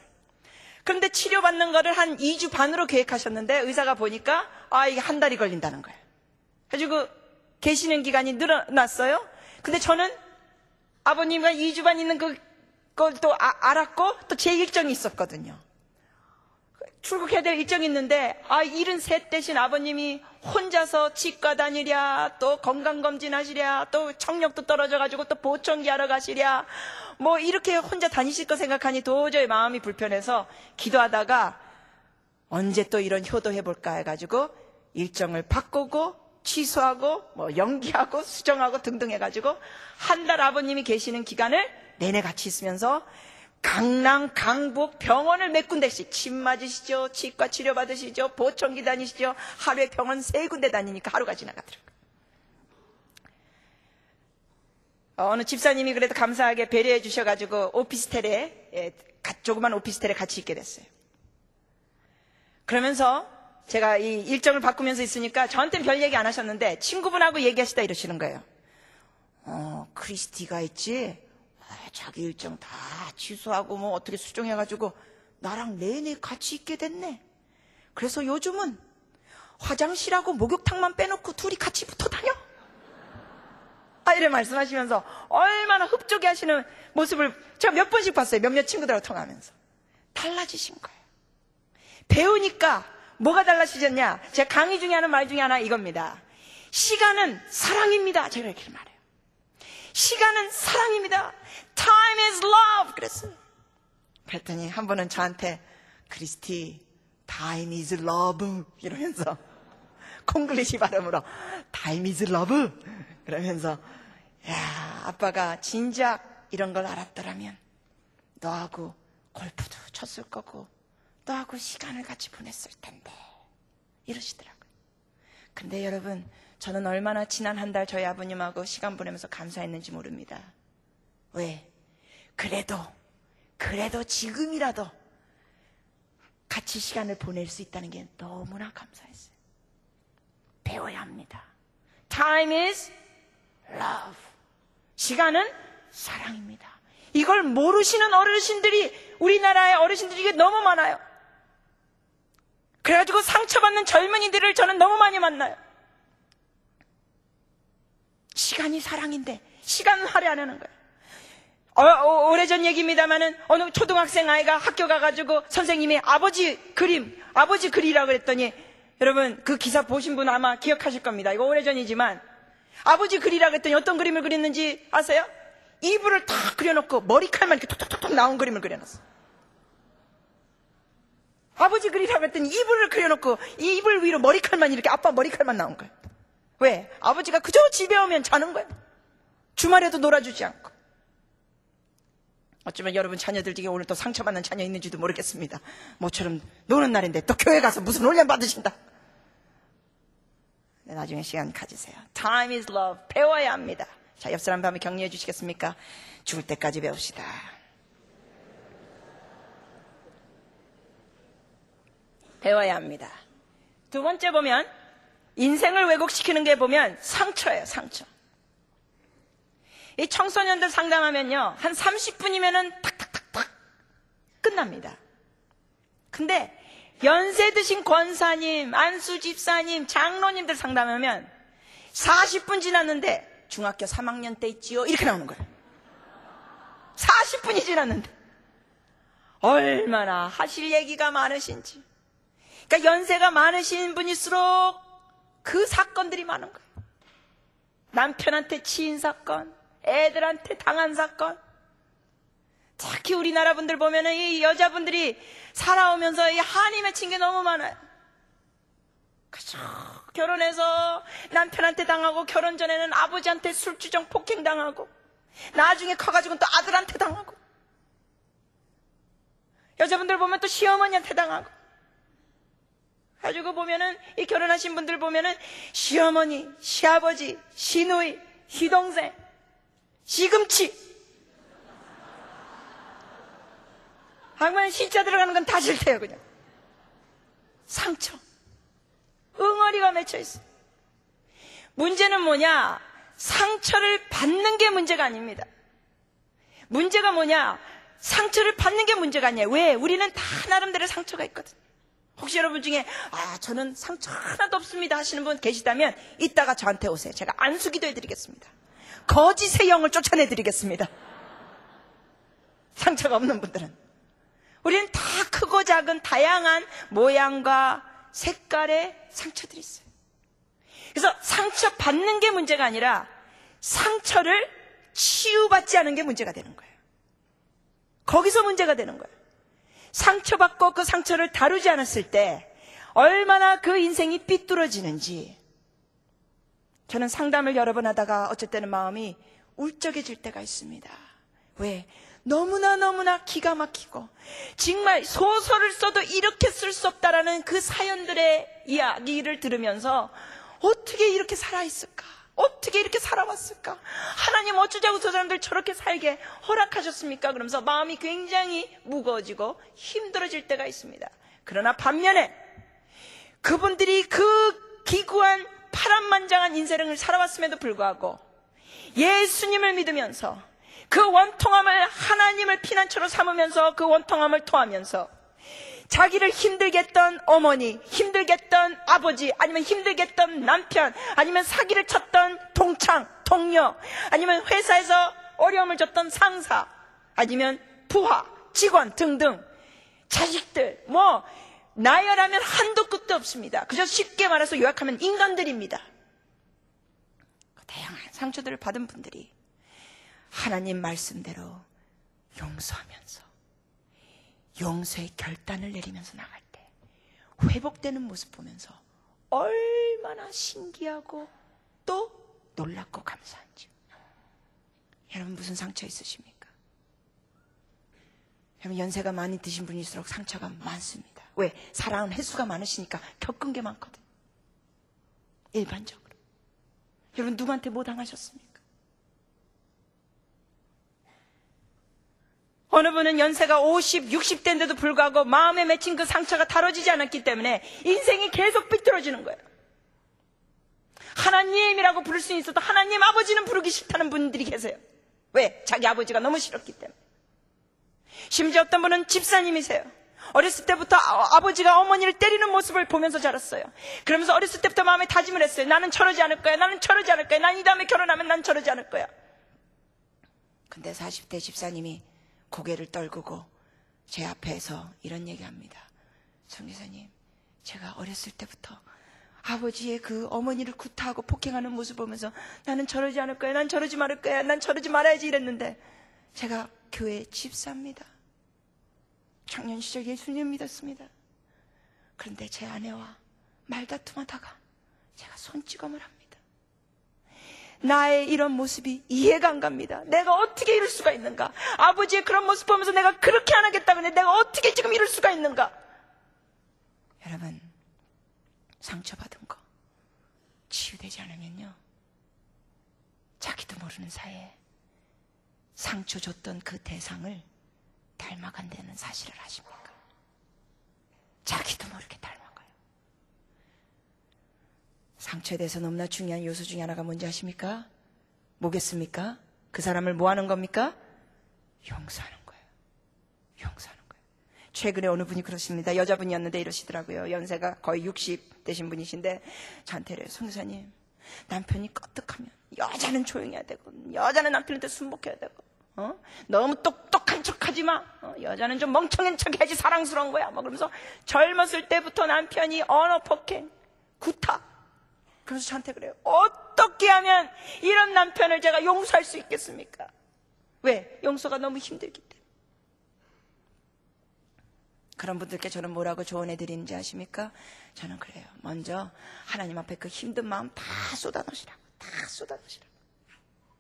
그런데 치료받는 거를 한 2주 반으로 계획하셨는데 의사가 보니까 아, 이게 한 달이 걸린다는 거예요. 그래가지고 계시는 기간이 늘어났어요. 근데 저는 아버님과 2주 반 있는 그, 그걸 또 아, 알았고 또 제 일정이 있었거든요. 출국해야 될 일정이 있는데 아 일은 셋 대신 아버님이 혼자서 치과 다니랴 또 건강검진 하시랴 또 청력도 떨어져가지고 또 보청기 하러 가시랴. 뭐 이렇게 혼자 다니실 거 생각하니 도저히 마음이 불편해서 기도하다가 언제 또 이런 효도 해볼까 해가지고 일정을 바꾸고 취소하고 뭐 연기하고 수정하고 등등 해가지고 한 달 아버님이 계시는 기간을 내내 같이 있으면서 강남, 강북 병원을 몇 군데씩 침 맞으시죠, 치과 치료 받으시죠, 보청기 다니시죠. 하루에 병원 세 군데 다니니까 하루가 지나가더라고요. 어느 집사님이 그래도 감사하게 배려해 주셔가지고 오피스텔에 예, 조그만 오피스텔에 같이 있게 됐어요. 그러면서 제가 이 일정을 바꾸면서 있으니까 저한테는 별 얘기 안 하셨는데 친구분하고 얘기하시다 이러시는 거예요. 어, 크리스티가 있지? 아, 자기 일정 다 취소하고 뭐 어떻게 수정해가지고 나랑 내내 같이 있게 됐네. 그래서 요즘은 화장실하고 목욕탕만 빼놓고 둘이 같이 붙어 다녀. 아, 이래 말씀하시면서 얼마나 흡족해 하시는 모습을 제가 몇 번씩 봤어요. 몇몇 친구들하고 통하면서. 달라지신 거예요. 배우니까 뭐가 달라지셨냐? 제가 강의 중에 하는 말 중에 하나 이겁니다. 시간은 사랑입니다. 제가 이렇게 말해요. 시간은 사랑입니다. Time is love. 그랬어요. 그랬더니 한 번은 저한테 크리스티, time is love. 이러면서 콩글리시 발음으로 time is love. 그러면서 야 아빠가 진작 이런 걸 알았더라면 너하고 골프도 쳤을 거고 너하고 시간을 같이 보냈을 텐데 이러시더라고요. 근데 여러분 저는 얼마나 지난 한 달 저희 아버님하고 시간 보내면서 감사했는지 모릅니다. 왜? 그래도 그래도 지금이라도 같이 시간을 보낼 수 있다는 게 너무나 감사했어요. 배워야 합니다. Time is love. 시간은 사랑입니다. 이걸 모르시는 어르신들이 우리나라의 어르신들이 너무 많아요. 그래가지고 상처받는 젊은이들을 저는 너무 많이 만나요. 시간이 사랑인데 시간은 할애 안 하는 거예요. 어, 어, 오래전 얘기입니다만은 어느 초등학생 아이가 학교 가가지고 선생님이 아버지 그림, 아버지 그리라고 그랬더니 여러분 그 기사 보신 분 아마 기억하실 겁니다. 이거 오래전이지만 아버지 그리라고 했더니 어떤 그림을 그렸는지 아세요? 이불을 탁 그려놓고 머리칼만 이렇게 톡톡톡 나온 그림을 그려놨어. 아버지 그리라고 했더니 이불을 그려놓고 이 이불 위로 머리칼만 이렇게 아빠 머리칼만 나온 거예요. 왜? 아버지가 그저 집에 오면 자는 거예요. 주말에도 놀아주지 않고. 어쩌면 여러분 자녀들 중에 오늘 또 상처받는 자녀 있는지도 모르겠습니다. 모처럼 노는 날인데 또 교회 가서 무슨 훈련 받으신다. 네, 나중에 시간 가지세요. Time is love. 배워야 합니다. 자, 옆 사람 한번 격려해 주시겠습니까? 죽을 때까지 배웁시다. 배워야 합니다. 두 번째 보면 인생을 왜곡시키는 게 보면 상처예요, 상처. 이 청소년들 상담하면요, 한 30분이면은 탁탁탁탁 끝납니다. 근데 연세 드신 권사님, 안수 집사님, 장로님들 상담하면 40분 지났는데 중학교 3학년 때 있지요? 이렇게 나오는 거예요. 40분이 지났는데. 얼마나 하실 얘기가 많으신지. 그러니까 연세가 많으신 분일수록 그 사건들이 많은 거예요. 남편한테 치인 사건, 애들한테 당한 사건. 특히 우리나라 분들 보면은 이 여자분들이 살아오면서 이 한이 맺힌 게 너무 많아요. 그죠? 결혼해서 남편한테 당하고 결혼 전에는 아버지한테 술주정 폭행 당하고 나중에 커가지고는 또 아들한테 당하고 여자분들 보면 또 시어머니한테 당하고 가지고 보면은 이 결혼하신 분들 보면은 시어머니, 시아버지, 시누이, 시동생, 시금치. 하면 시자 들어가는 건 다 싫대요 그냥. 상처. 응어리가 맺혀 있어. 문제는 뭐냐? 상처를 받는 게 문제가 아닙니다. 문제가 뭐냐? 상처를 받는 게 문제가 아니에요 왜? 우리는 다 나름대로 상처가 있거든 혹시 여러분 중에 아 저는 상처 하나도 없습니다 하시는 분 계시다면 이따가 저한테 오세요 제가 안수기도 해드리겠습니다 거짓의 영을 쫓아내드리겠습니다 상처가 없는 분들은 우리는 다 크고 작은 다양한 모양과 색깔의 상처들이 있어요. 그래서 상처 받는 게 문제가 아니라 상처를 치유받지 않은 게 문제가 되는 거예요. 거기서 문제가 되는 거예요. 상처받고 그 상처를 다루지 않았을 때 얼마나 그 인생이 삐뚤어지는지 저는 상담을 여러 번 하다가 때는 마음이 울적해질 때가 있습니다. 왜? 너무나 너무나 기가 막히고 정말 소설을 써도 이렇게 쓸 수 없다라는 그 사연들의 이야기를 들으면서 어떻게 이렇게 살아있을까? 어떻게 이렇게 살아왔을까? 하나님 어쩌자고 저 사람들 저렇게 살게 허락하셨습니까? 그러면서 마음이 굉장히 무거워지고 힘들어질 때가 있습니다. 그러나 반면에 그분들이 그 기구한 파란만장한 인생을 살아왔음에도 불구하고 예수님을 믿으면서 그 원통함을 하나님을 피난처로 삼으면서 그 원통함을 토하면서 자기를 힘들게 했던 어머니, 힘들게 했던 아버지, 아니면 힘들게 했던 남편, 아니면 사기를 쳤던 동창, 동료, 아니면 회사에서 어려움을 줬던 상사, 아니면 부하, 직원 등등 자식들, 뭐 나열하면 한도 끝도 없습니다. 그저 쉽게 말해서 요약하면 인간들입니다. 다양한 상처들을 받은 분들이 하나님 말씀대로 용서하면서 용서의 결단을 내리면서 나갈 때 회복되는 모습 보면서 얼마나 신기하고 또 놀랍고 감사한지. 여러분 무슨 상처 있으십니까? 여러분 연세가 많이 드신 분일수록 상처가 많습니다. 왜? 사랑은 횟수가 많으시니까 겪은 게 많거든. 일반적으로. 여러분 누구한테 뭐 당하셨습니까? 어느 분은 연세가 50, 60대인데도 불구하고 마음에 맺힌 그 상처가 다뤄지지 않았기 때문에 인생이 계속 삐뚤어지는 거예요. 하나님이라고 부를 수 있어도 하나님 아버지는 부르기 싫다는 분들이 계세요. 왜? 자기 아버지가 너무 싫었기 때문에. 심지어 어떤 분은 집사님이세요. 어렸을 때부터 아, 버지가 어머니를 때리는 모습을 보면서 자랐어요. 그러면서 어렸을 때부터 마음에 다짐을 했어요. 나는 저러지 않을 거야. 나는 저러지 않을 거야. 난 이 다음에 결혼하면 난 저러지 않을 거야. 근데 40대 집사님이 고개를 떨구고 제 앞에서 이런 얘기합니다. 성기사님, 제가 어렸을 때부터 아버지의 그 어머니를 구타하고 폭행하는 모습 보면서 나는 저러지 않을 거야, 난 저러지 말을 거야, 난 저러지 말아야지 이랬는데 제가 교회 집사입니다. 청년 시절 예수님 믿었습니다. 그런데 제 아내와 말다툼하다가 제가 손찌검을 합니다. 나의 이런 모습이 이해가 안 갑니다. 내가 어떻게 이럴 수가 있는가? 아버지의 그런 모습 보면서 내가 그렇게 안 하겠다고 했는데 내가 어떻게 지금 이럴 수가 있는가? 여러분, 상처받은 거 치유되지 않으면요. 자기도 모르는 사이에 상처 줬던 그 대상을 닮아간다는 사실을 아십니까? 자기도 모르게 닮아가요. 상처에 대해서 너무나 중요한 요소 중에 하나가 뭔지 아십니까? 뭐겠습니까? 그 사람을 뭐 하는 겁니까? 용서하는 거예요. 용서하는 거예요. 최근에 어느 분이 그러십니다. 여자분이었는데 이러시더라고요. 연세가 거의 60 되신 분이신데 저한테 래요 성사님, 남편이 껐득하면 여자는 조용히 해야 되고 여자는 남편한테 순복해야 되고 어? 너무 똑똑한 척하지 마. 어? 여자는 좀 멍청한 척해야지 사랑스러운 거야. 뭐 그러면서 젊었을 때부터 남편이 언어 폭행, 구타. 그래서 저한테 그래요. 어떻게 하면 이런 남편을 제가 용서할 수 있겠습니까? 왜? 용서가 너무 힘들기 때문에. 그런 분들께 저는 뭐라고 조언해 드리는지 아십니까? 저는 그래요. 먼저 하나님 앞에 그 힘든 마음 다 쏟아놓으시라고. 다 쏟아놓으시라고.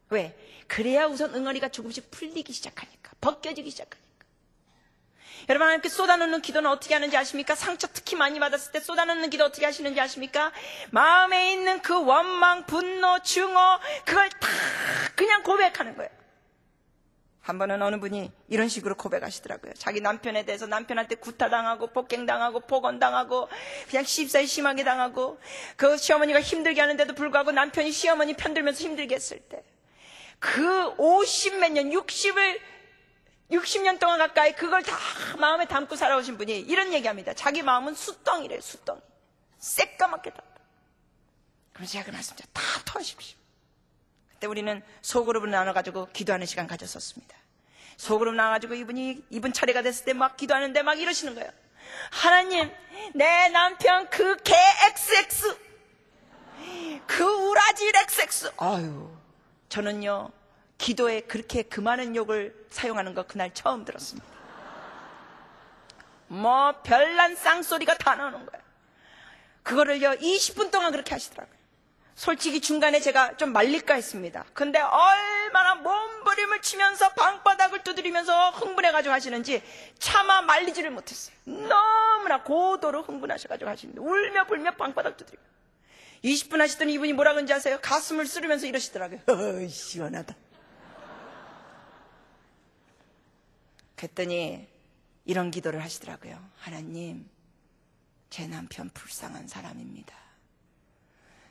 왜? 그래야 우선 응어리가 조금씩 풀리기 시작하니까. 벗겨지기 시작하니까. 여러분 하나님께 쏟아놓는 기도는 어떻게 하는지 아십니까? 상처 특히 많이 받았을 때 쏟아놓는 기도 어떻게 하시는지 아십니까? 마음에 있는 그 원망, 분노, 증오 그걸 다 그냥 고백하는 거예요. 한 번은 어느 분이 이런 식으로 고백하시더라고요. 자기 남편에 대해서 남편한테 구타당하고 폭행당하고 폭언당하고 그냥 씹사이 심하게 당하고 그 시어머니가 힘들게 하는데도 불구하고 남편이 시어머니 편들면서 힘들게 했을 때 그 50 몇 년, 60을 60년 동안 가까이 그걸 다 마음에 담고 살아오신 분이 이런 얘기합니다. 자기 마음은 숫덩이래요, 숫덩이. 새까맣게 다. 그래서 제가 그 말씀드려 다 토하십시오. 그때 우리는 소그룹을 나눠가지고 기도하는 시간 가졌었습니다. 소그룹 나눠가지고 이분이, 이분 차례가 됐을 때 막 기도하는데 막 이러시는 거예요. 하나님, 내 남편 그 개 XX, 그 우라질 XX. 아유, 저는요, 기도에 그렇게 그 많은 욕을 사용하는 거 그날 처음 들었습니다. 뭐 별난 쌍소리가 다 나오는 거예요. 그거를요 20분 동안 그렇게 하시더라고요. 솔직히 중간에 제가 좀 말릴까 했습니다. 근데 얼마나 몸부림을 치면서 방바닥을 두드리면서 흥분해가지고 하시는지 차마 말리지를 못했어요. 너무나 고도로 흥분하셔가지고 하시는데 울며 불며 방바닥 두드리고 20분 하시더니 이분이 뭐라 그런지 아세요? 가슴을 쓰르면서 이러시더라고요. 어, 시원하다. 그랬더니 이런 기도를 하시더라고요. 하나님, 제 남편 불쌍한 사람입니다.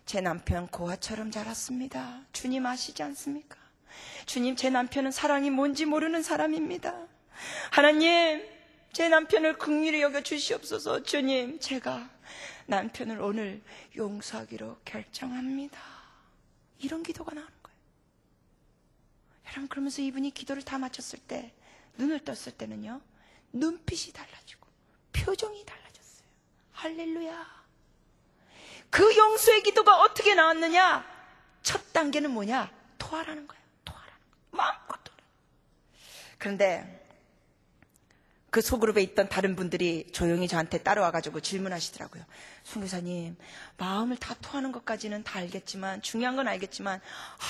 제 남편 고아처럼 자랐습니다. 주님 아시지 않습니까? 주님, 제 남편은 사랑이 뭔지 모르는 사람입니다. 하나님, 제 남편을 극률히 여겨 주시옵소서. 주님, 제가 남편을 오늘 용서하기로 결정합니다. 이런 기도가 나오는 거예요. 여러분, 그러면서 이분이 기도를 다 마쳤을 때, 눈을 떴을 때는요, 눈빛이 달라지고, 표정이 달라졌어요. 할렐루야. 그 용서의 기도가 어떻게 나왔느냐? 첫 단계는 뭐냐? 토하라는 거예요. 토하라는 거예요. 마음껏 토하라. 그런데 그 소그룹에 있던 다른 분들이 조용히 저한테 따라와가지고 질문하시더라고요. 순교사님, 마음을 다 토하는 것까지는 다 알겠지만, 중요한 건 알겠지만,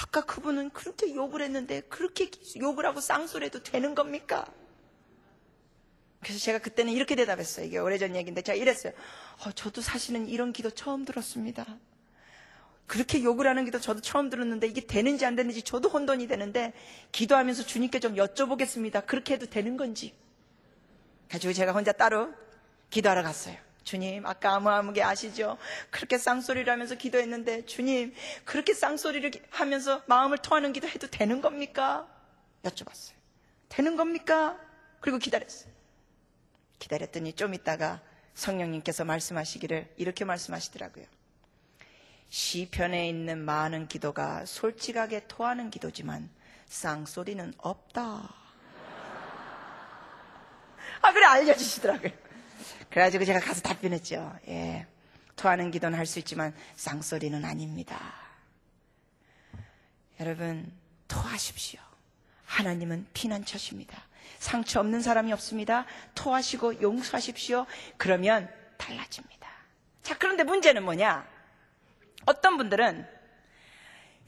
아까 그분은 그렇게 욕을 했는데, 그렇게 욕을 하고 쌍소리해도 되는 겁니까? 그래서 제가 그때는 이렇게 대답했어요. 이게 오래전 얘기인데, 제가 이랬어요. 어, 저도 사실은 이런 기도 처음 들었습니다. 그렇게 욕을 하는 기도 저도 처음 들었는데, 이게 되는지 안 되는지 저도 혼돈이 되는데, 기도하면서 주님께 좀 여쭤보겠습니다. 그렇게 해도 되는 건지. 가지고 제가 혼자 따로 기도하러 갔어요. 주님, 아까 아무아무게 아시죠? 그렇게 쌍소리를 하면서 기도했는데, 주님, 그렇게 쌍소리를 하면서 마음을 토하는 기도 해도 되는 겁니까? 여쭤봤어요. 되는 겁니까? 그리고 기다렸어요. 기다렸더니 좀 있다가 성령님께서 말씀하시기를 이렇게 말씀하시더라고요. 시편에 있는 많은 기도가 솔직하게 토하는 기도지만 쌍소리는 없다. 아, 그래, 알려주시더라고요. 그래가지고 제가 가서 답변했죠. 예. 토하는 기도는 할 수 있지만 쌍소리는 아닙니다. 여러분, 토하십시오. 하나님은 피난처십니다. 상처 없는 사람이 없습니다. 토하시고 용서하십시오. 그러면 달라집니다. 자, 그런데 문제는 뭐냐? 어떤 분들은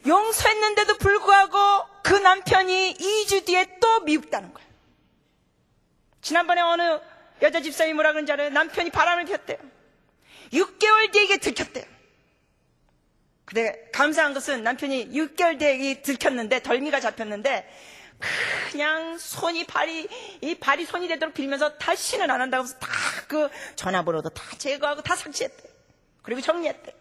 용서했는데도 불구하고 그 남편이 2주 뒤에 또 미흡다는 거예요. 지난번에 어느 여자 집사님이 뭐라 그런지 알아요? 남편이 바람을 폈대요. 6개월 뒤에 이게 들켰대요. 근데 감사한 것은 남편이 6개월 뒤에 들켰는데 덜미가 잡혔는데 그냥 손이 발이 이 발이 손이 되도록 빌면서 다시는 안 한다고 해서 다 그 전화번호도 다 제거하고 다 삭제했대. 그리고 정리했대.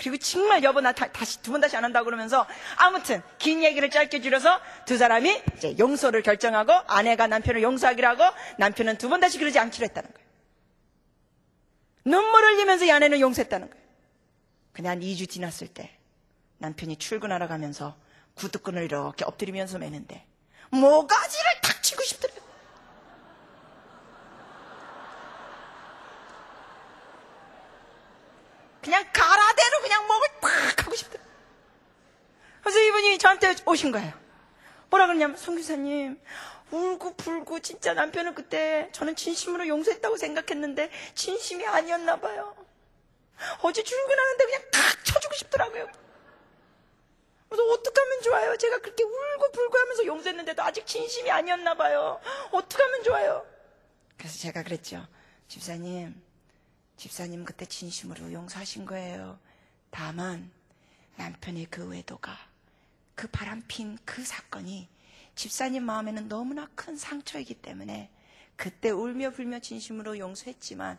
그리고 정말 여보 나 다, 시 두 번 다시 안 한다고 그러면서 아무튼 긴 얘기를 짧게 줄여서 두 사람이 이제 용서를 결정하고 아내가 남편을 용서하기로 하고 남편은 두 번 다시 그러지 않기로 했다는 거예요. 눈물을 흘리면서 이 아내는 용서했다는 거예요. 근데 한 2주 지났을 때 남편이 출근하러 가면서 구두끈을 이렇게 엎드리면서 매는데 모가지를 탁 치고 싶더래요. 그냥 가라 대로 그냥 목을 탁 하고 싶더래요. 그래서 이분이 저한테 오신 거예요. 뭐라 그러냐면 송교사님 울고 불고 진짜 남편은 그때 저는 진심으로 용서했다고 생각했는데 진심이 아니었나 봐요. 어제 출근하는데 그냥 탁 쳐주고 싶더라고요. 그래서 어떡하면 좋아요? 제가 그렇게 울고 불고 하면서 용서했는데도 아직 진심이 아니었나 봐요. 어떡하면 좋아요? 그래서 제가 그랬죠. 집사님, 집사님 그때 진심으로 용서하신 거예요. 다만 남편의 그 외도가 그 바람핀 그 사건이 집사님 마음에는 너무나 큰 상처이기 때문에 그때 울며 불며 진심으로 용서했지만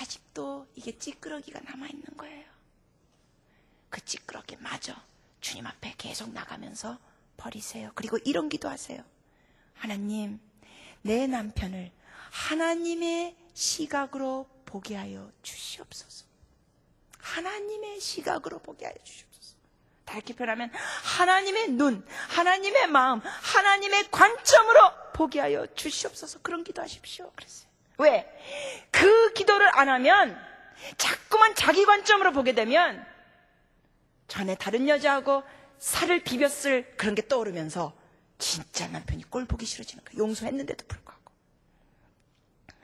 아직도 이게 찌끄러기가 남아있는 거예요. 그 찌끄러기 마저 주님 앞에 계속 나가면서 버리세요. 그리고 이런 기도 하세요. 하나님, 내 남편을 하나님의 시각으로 보게 하여 주시옵소서. 하나님의 시각으로 보게 하여 주시옵소서. 다르게 표현하면 하나님의 눈, 하나님의 마음, 하나님의 관점으로 보게 하여 주시옵소서. 그런 기도 하십시오. 그랬어요. 왜? 그 기도를 안 하면 자꾸만 자기 관점으로 보게 되면 전에 다른 여자하고 살을 비볐을 그런 게 떠오르면서 진짜 남편이 꼴 보기 싫어지는 거예요. 용서했는데도 불구하고.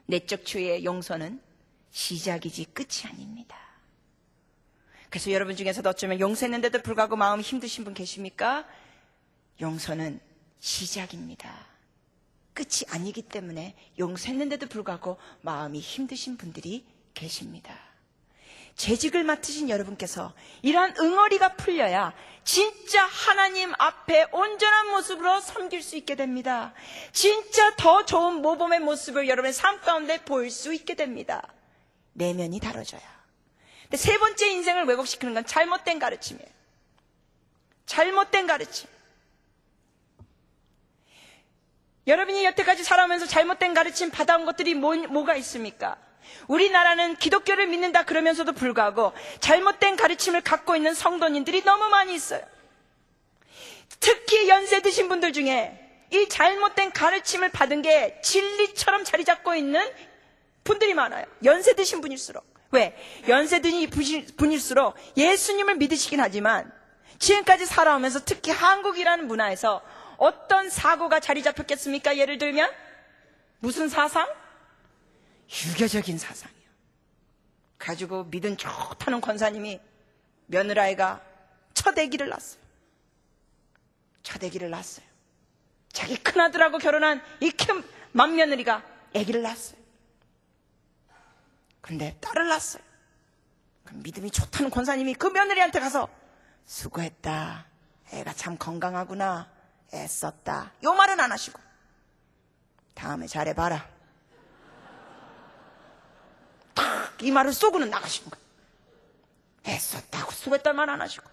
내적 추의 용서는 시작이지 끝이 아닙니다. 그래서 여러분 중에서도 어쩌면 용서했는데도 불구하고 마음이 힘드신 분 계십니까? 용서는 시작입니다. 끝이 아니기 때문에 용서했는데도 불구하고 마음이 힘드신 분들이 계십니다. 재직을 맡으신 여러분께서 이러한 응어리가 풀려야 진짜 하나님 앞에 온전한 모습으로 섬길 수 있게 됩니다. 진짜 더 좋은 모범의 모습을 여러분의 삶 가운데 보일 수 있게 됩니다. 내면이 다뤄져야. 근데 세 번째 인생을 왜곡시키는 건 잘못된 가르침이에요. 잘못된 가르침. 여러분이 여태까지 살아오면서 잘못된 가르침 받아온 것들이 뭐, 뭐가 있습니까? 우리나라는 기독교를 믿는다 그러면서도 불구하고 잘못된 가르침을 갖고 있는 성도님들이 너무 많이 있어요. 특히 연세 드신 분들 중에 이 잘못된 가르침을 받은 게 진리처럼 자리 잡고 있는 분들이 많아요. 연세 드신 분일수록. 왜? 연세 드신 분일수록 예수님을 믿으시긴 하지만 지금까지 살아오면서 특히 한국이라는 문화에서 어떤 사고가 자리 잡혔겠습니까? 예를 들면 무슨 사상? 유교적인 사상이요. 가지고 믿은 좋다는 권사님이 며느라이가 첫 아기를 낳았어요. 첫 아기를 낳았어요. 자기 큰아들하고 결혼한 이 큰 맏며느리가 아기를 낳았어요. 근데 딸을 낳았어요. 그럼 믿음이 좋다는 권사님이 그 며느리한테 가서 수고했다. 애가 참 건강하구나. 애썼다. 요 말은 안 하시고 다음에 잘해봐라. 이 말을 쏘고는 나가시는 거예요. 애썼다고 수고했다는 말 안 하시고.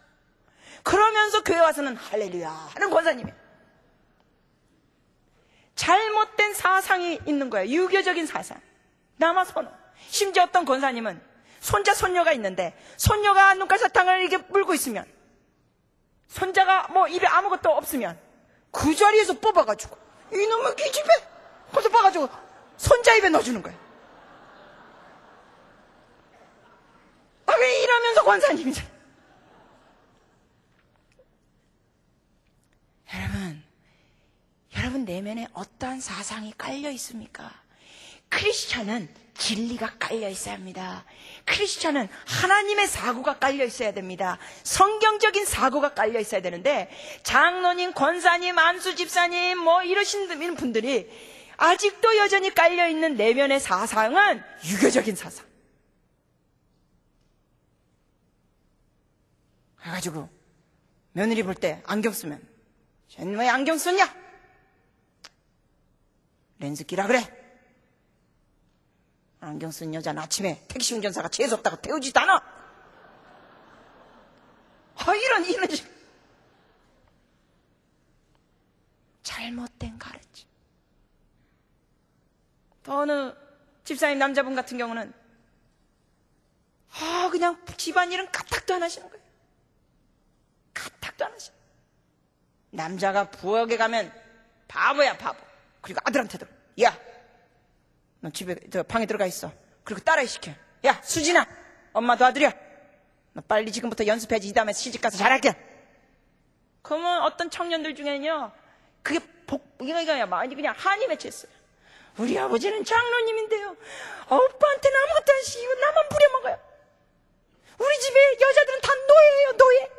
그러면서 교회 와서는 할렐루야 하는 권사님이 잘못된 사상이 있는 거예요. 유교적인 사상. 남아 선호. 심지어 어떤 권사님은 손자, 손녀가 있는데 손녀가 눈깔 사탕을 이렇게 물고 있으면 손자가 뭐 입에 아무것도 없으면 그 자리에서 뽑아가지고 이놈의 기집애 거기서 뽑아가지고 손자 입에 넣어주는 거예요. 아, 왜 이러면서 권사님이죠? 여러분, 여러분 내면에 어떠한 사상이 깔려 있습니까? 크리스천은 진리가 깔려 있어야 합니다. 크리스천은 하나님의 사고가 깔려 있어야 됩니다. 성경적인 사고가 깔려 있어야 되는데 장로님, 권사님, 안수 집사님 뭐 이러신 분들이 아직도 여전히 깔려 있는 내면의 사상은 유교적인 사상. 그래가지고 며느리 볼 때 안경 쓰면 쟤는 왜 안경 썼냐? 렌즈 끼라 그래. 안경 쓴 여자는 아침에 택시 운전사가 재수없다고 태우지도 않아. 아, 이런, 이런, 잘못된 가르침. 또 어느 집사님 남자분 같은 경우는, 아, 그냥 집안일은 까딱도 안 하시는 거예요. 까딱도 안 하시는 거예요. 남자가 부엌에 가면 바보야, 바보. 그리고 아들한테도, 야, 너 집에 저 방에 들어가 있어. 그리고 딸아 시켜. 야 수진아, 엄마 도와드려. 너 빨리 지금부터 연습해야지. 이 다음에 시집 가서 잘할게. 그러면 어떤 청년들 중에는요, 그게 복, 이거, 이거야. 많이 그냥 한이 맺혔어요. 우리 아버지는 장로님인데요. 오빠한테는 아무것도 안 시키고 나만 부려먹어요. 우리 집에 여자들은 다 노예예요, 노예.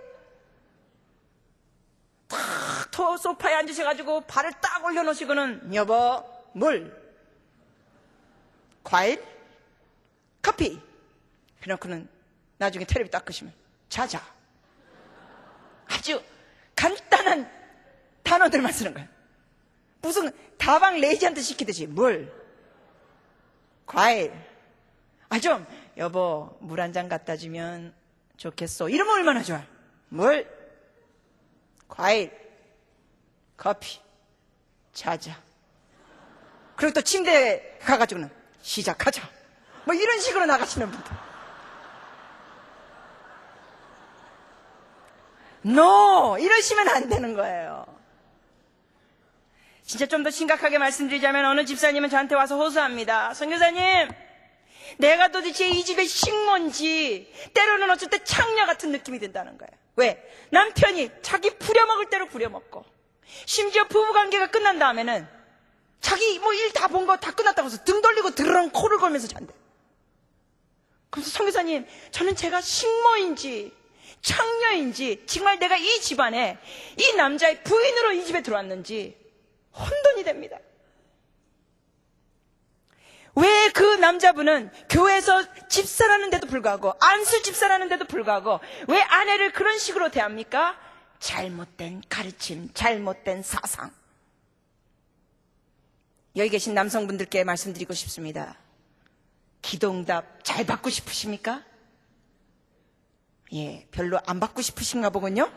탁, 소파에 앉으셔가지고 발을 딱 올려놓으시고는, 여보, 물, 과일, 커피. 그래놓고는 나중에 텔레비 딱 끄시면 자자. 아주 간단한 단어들만 쓰는 거예요. 무슨 다방 레이지한테 시키듯이 물, 과일. 아 좀 여보 물 한 잔 갖다 주면 좋겠어. 이러면 얼마나 좋아. 물, 과일, 커피, 자자. 그리고 또 침대에 가가지고는 시작하자. 뭐 이런 식으로 나가시는 분들. 노! No! 이러시면 안 되는 거예요. 진짜 좀 더 심각하게 말씀드리자면 어느 집사님은 저한테 와서 호소합니다. 선교사님, 내가 도대체 이 집의 식모인지 때로는 어쩔 때 창녀 같은 느낌이 든다는 거예요. 왜? 남편이 자기 부려먹을 대로 부려먹고 심지어 부부관계가 끝난 다음에는 자기 뭐 일 다 본 거 다 끝났다고 해서 등 돌리고 드르렁 코를 걸면서 잔대. 그래서 성교사님, 저는 제가 식모인지 창녀인지 정말 내가 이 집안에 이 남자의 부인으로 이 집에 들어왔는지 혼돈이 됩니다. 왜 그 남자분은 교회에서 집사라는데도 불구하고 안수 집사라는데도 불구하고 왜 아내를 그런 식으로 대합니까? 잘못된 가르침, 잘못된 사상. 여기 계신 남성분들께 말씀드리고 싶습니다. 기도응답 잘 받고 싶으십니까? 예, 별로 안 받고 싶으신가 보군요?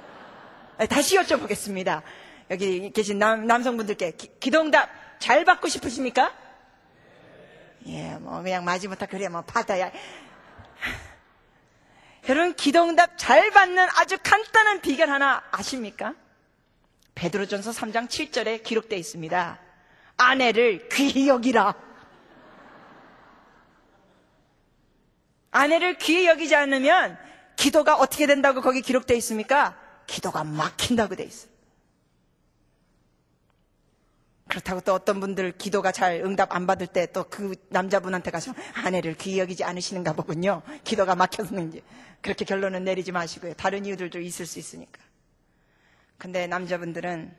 네, 다시 여쭤보겠습니다. 여기 계신 남, 남성분들께 기, 도응답잘 받고 싶으십니까? 예, 뭐, 그냥 마지못해 그래, 뭐, 받아야. 여러분, 기도응답 잘 받는 아주 간단한 비결 하나 아십니까? 베드로전서 3장 7절에 기록되어 있습니다. 아내를 귀히 여기라. 아내를 귀히 여기지 않으면 기도가 어떻게 된다고 거기 기록되어 있습니까? 기도가 막힌다고 되어 있어요. 그렇다고 또 어떤 분들 기도가 잘 응답 안 받을 때 또 그 남자분한테 가서 아내를 귀히 여기지 않으시는가 보군요. 기도가 막혔는지. 그렇게 결론은 내리지 마시고요. 다른 이유들도 있을 수 있으니까. 근데 남자분들은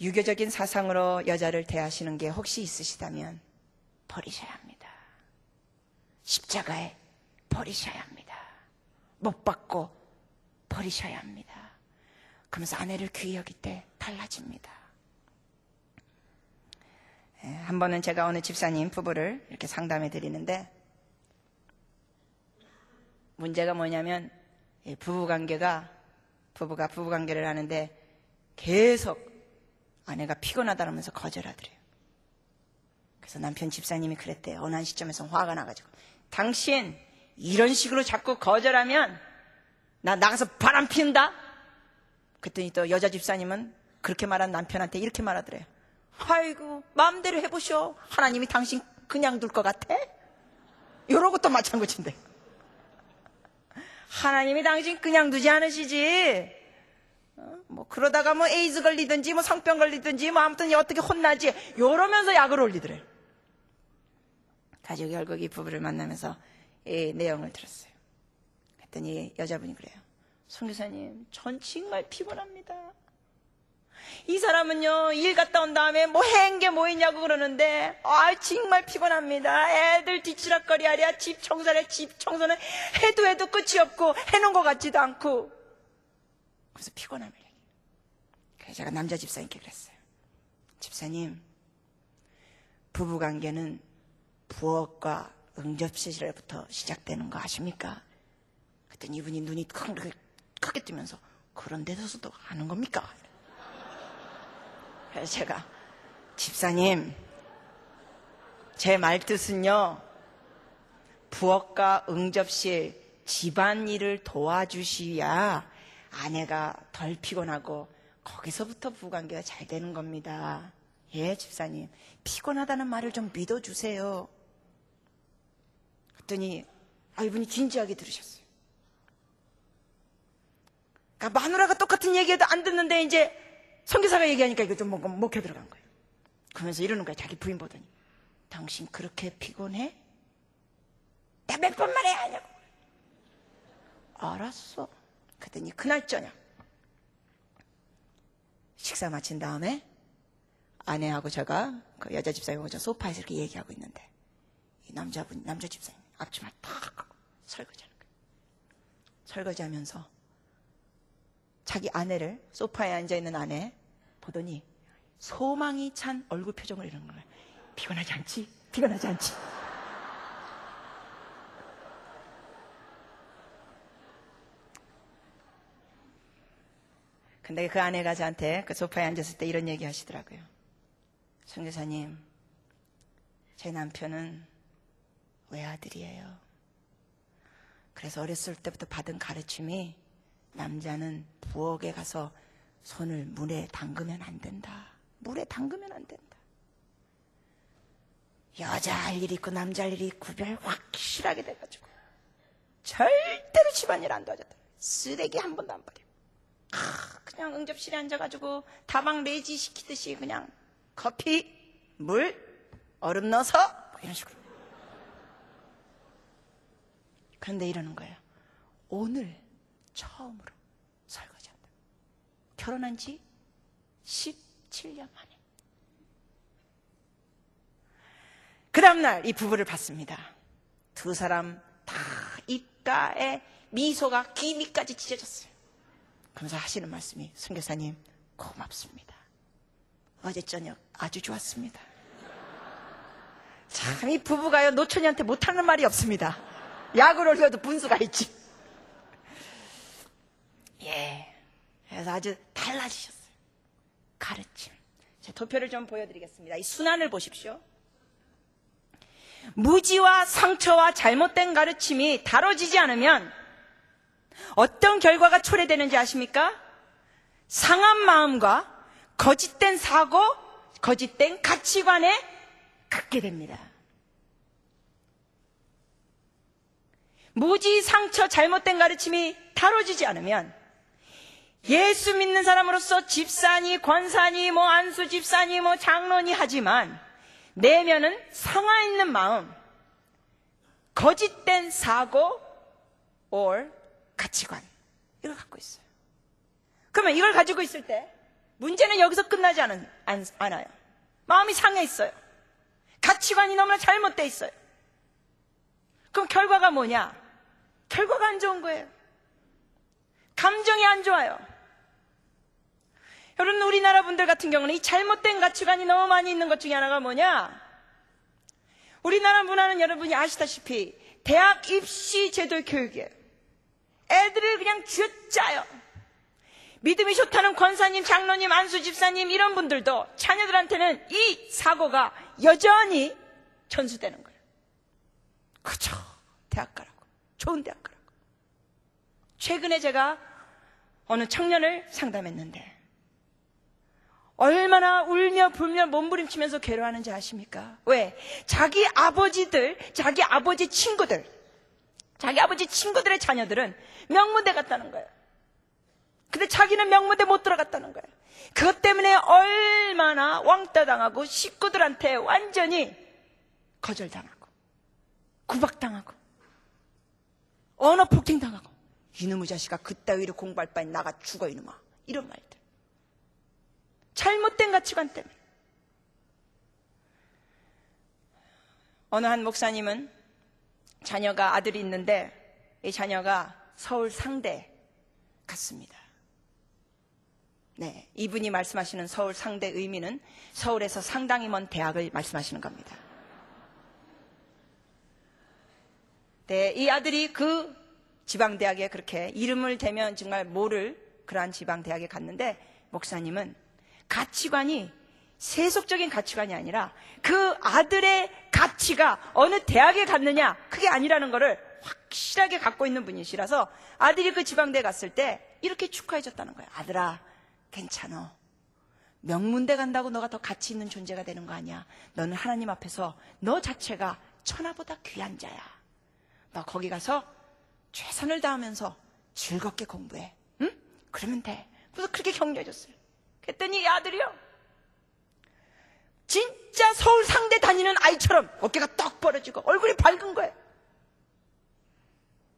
유교적인 사상으로 여자를 대하시는 게 혹시 있으시다면 버리셔야 합니다. 십자가에 버리셔야 합니다. 못 받고 버리셔야 합니다. 그러면서 아내를 귀히 여길 때 달라집니다. 예, 한 번은 제가 어느 집사님 부부를 이렇게 상담해 드리는데 문제가 뭐냐면 부부 관계가 부부가 부부 관계를 하는데 계속 아내가 피곤하다면서 거절하더래요. 그래서 남편 집사님이 그랬대요. 어느 한 시점에서 화가 나가지고. 당신 이런 식으로 자꾸 거절하면 나 나가서 바람 피운다? 그랬더니 또 여자 집사님은 그렇게 말한 남편한테 이렇게 말하더래요. 아이고, 마음대로 해보쇼. 하나님이 당신 그냥 둘 것 같아? 요러고 또 마찬가지인데. 하나님이 당신 그냥 두지 않으시지. 어? 뭐 그러다가 뭐 에이즈 걸리든지 뭐 성병 걸리든지 뭐 아무튼 어떻게 혼나지. 요러면서 약을 올리더래. 가족이 결국 이 부부를 만나면서 이 내용을 들었어요. 그랬더니 여자분이 그래요. 송 교사님, 전 정말 피곤합니다. 이 사람은요, 일 갔다 온 다음에 뭐한게뭐 있냐고 그러는데, 아, 정말 피곤합니다. 애들 뒤치락거리 하랴, 집 청소하랴, 집 청소는 해도 해도 끝이 없고, 해놓은 것 같지도 않고. 그래서 피곤함을 얘기해요. 그래서 제가 남자 집사님께 그랬어요. 집사님, 부부관계는 부엌과 응접실부터 시작되는 거 아십니까? 그랬더니 이분이 눈이 크게, 크게 뜨면서, 그런 데서도 하는 겁니까? 그래서 제가 집사님 제 말뜻은요 부엌과 응접실 집안일을 도와주셔야 아내가 덜 피곤하고 거기서부터 부관계가 잘 되는 겁니다. 예, 집사님. 피곤하다는 말을 좀 믿어주세요. 그랬더니 아, 이분이 진지하게 들으셨어요. 그러니까 마누라가 똑같은 얘기해도 안 듣는데 이제 성교사가 얘기하니까 이거 좀 뭔가 먹혀 들어간 거예요. 그러면서 이러는 거야. 자기 부인 보더니. 당신 그렇게 피곤해? 나 몇 번 말해야 하냐고. 알았어. 그랬더니 그날 저녁. 식사 마친 다음에 아내하고 제가 그 여자 집사님하고 저 소파에서 이렇게 얘기하고 있는데 이 남자분, 남자 집사님 앞치마 탁 설거지하는 거예요. 설거지하면서 자기 아내를 소파에 앉아 있는 아내 보더니 소망이 찬 얼굴 표정을 이러는 거예요. 피곤하지 않지? 피곤하지 않지? 근데 그 아내가 저한테 그 소파에 앉았을 때 이런 얘기 하시더라고요. 성교사님, 제 남편은 외아들이에요. 그래서 어렸을 때부터 받은 가르침이 남자는 부엌에 가서 손을 물에 담그면 안 된다. 물에 담그면 안 된다. 여자 할 일이 있고 남자 할 일이 구별 확실하게 돼가지고 절대로 집안일 안 도와줬다. 쓰레기 한 번도 안 버려. 아, 그냥 응접실에 앉아가지고 다방 레지 시키듯이 그냥 커피, 물, 얼음 넣어서 뭐 이런 식으로. 그런데 이러는 거예요. 오늘 처음으로 설거지한다. 결혼한 지 17년 만에. 그 다음날 이 부부를 봤습니다. 두 사람 다 입가에 미소가 기미까지 찢어졌어요. 그러면서 하시는 말씀이 선교사님 고맙습니다. 어제 저녁 아주 좋았습니다. 참 이 부부가요 노천이한테 못하는 말이 없습니다. 약을 올려도 분수가 있지. 예. 그래서 아주 달라지셨어요. 가르침. 제 도표를 좀 보여드리겠습니다. 이 순환을 보십시오. 무지와 상처와 잘못된 가르침이 다뤄지지 않으면 어떤 결과가 초래되는지 아십니까? 상한 마음과 거짓된 사고, 거짓된 가치관에 갖게 됩니다. 무지, 상처, 잘못된 가르침이 다뤄지지 않으면 예수 믿는 사람으로서 집사니, 권사니, 뭐 안수 집사니, 뭐 장로니 하지만 내면은 상하 있는 마음, 거짓된 사고, or 가치관 이걸 갖고 있어요. 그러면 이걸 가지고 있을 때 문제는 여기서 끝나지 않은, 않, 않아요. 마음이 상해 있어요. 가치관이 너무나 잘못돼 있어요. 그럼 결과가 뭐냐? 결과가 안 좋은 거예요. 감정이 안 좋아요. 여러분, 우리나라 분들 같은 경우는 이 잘못된 가치관이 너무 많이 있는 것 중에 하나가 뭐냐? 우리나라 문화는 여러분이 아시다시피 대학 입시 제도 교육이에요. 애들을 그냥 쥐어짜요. 믿음이 좋다는 권사님, 장로님, 안수 집사님 이런 분들도 자녀들한테는 이 사고가 여전히 전수되는 거예요. 그죠? 대학 가라고. 좋은 대학 가라고. 최근에 제가 어느 청년을 상담했는데 얼마나 울며 불며 몸부림치면서 괴로워하는지 아십니까? 왜? 자기 아버지들, 자기 아버지 친구들, 자기 아버지 친구들의 자녀들은 명문대 갔다는 거예요. 근데 자기는 명문대 못 들어갔다는 거예요. 그것 때문에 얼마나 왕따 당하고 식구들한테 완전히 거절당하고 구박당하고 언어 폭행당하고 이놈의 자식아 그따위로 공부할 바엔 나가 죽어 이놈아 이런 말들 잘못된 가치관 때문에 어느 한 목사님은 자녀가 아들이 있는데 이 자녀가 서울 상대 갔습니다. 네, 이분이 말씀하시는 서울 상대 의미는 서울에서 상당히 먼 대학을 말씀하시는 겁니다. 네, 이 아들이 그 지방대학에 그렇게 이름을 대면 정말 모를 그러한 지방대학에 갔는데 목사님은 가치관이 세속적인 가치관이 아니라 그 아들의 가치가 어느 대학에 갔느냐 그게 아니라는 것을 확실하게 갖고 있는 분이시라서 아들이 그 지방대에 갔을 때 이렇게 축하해 줬다는 거예요. 아들아 괜찮어. 명문대 간다고 너가 더 가치 있는 존재가 되는 거 아니야. 너는 하나님 앞에서 너 자체가 천하보다 귀한 자야. 너 거기 가서 최선을 다하면서 즐겁게 공부해. 응? 그러면 돼. 그래서 그렇게 격려해 줬어요. 그랬더니 이 아들이요. 진짜 서울 상대 다니는 아이처럼 어깨가 떡 벌어지고 얼굴이 밝은 거예요.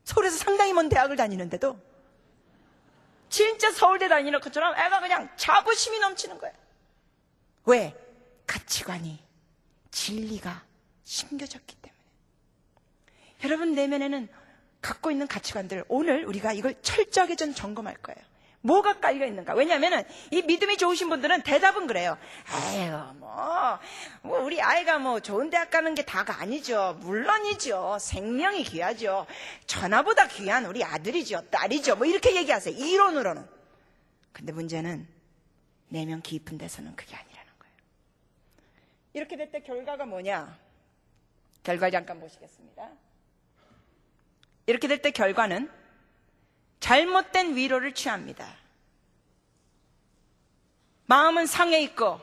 서울에서 상당히 먼 대학을 다니는데도 진짜 서울대 다니는 것처럼 애가 그냥 자부심이 넘치는 거예요. 왜? 가치관이, 진리가 심겨졌기 때문에. 여러분 내면에는 갖고 있는 가치관들 오늘 우리가 이걸 철저하게 좀 점검할 거예요. 뭐가 깔려 있는가? 왜냐하면 이 믿음이 좋으신 분들은 대답은 그래요. 에휴, 뭐, 뭐, 우리 아이가 뭐 좋은 대학 가는 게 다가 아니죠. 물론이죠. 생명이 귀하죠. 전화보다 귀한 우리 아들이죠. 딸이죠. 뭐 이렇게 얘기하세요. 이론으로는. 근데 문제는 내면 깊은 데서는 그게 아니라는 거예요. 이렇게 될때 결과가 뭐냐? 결과 잠깐 보시겠습니다. 이렇게 될 때 결과는 잘못된 위로를 취합니다. 마음은 상해 있고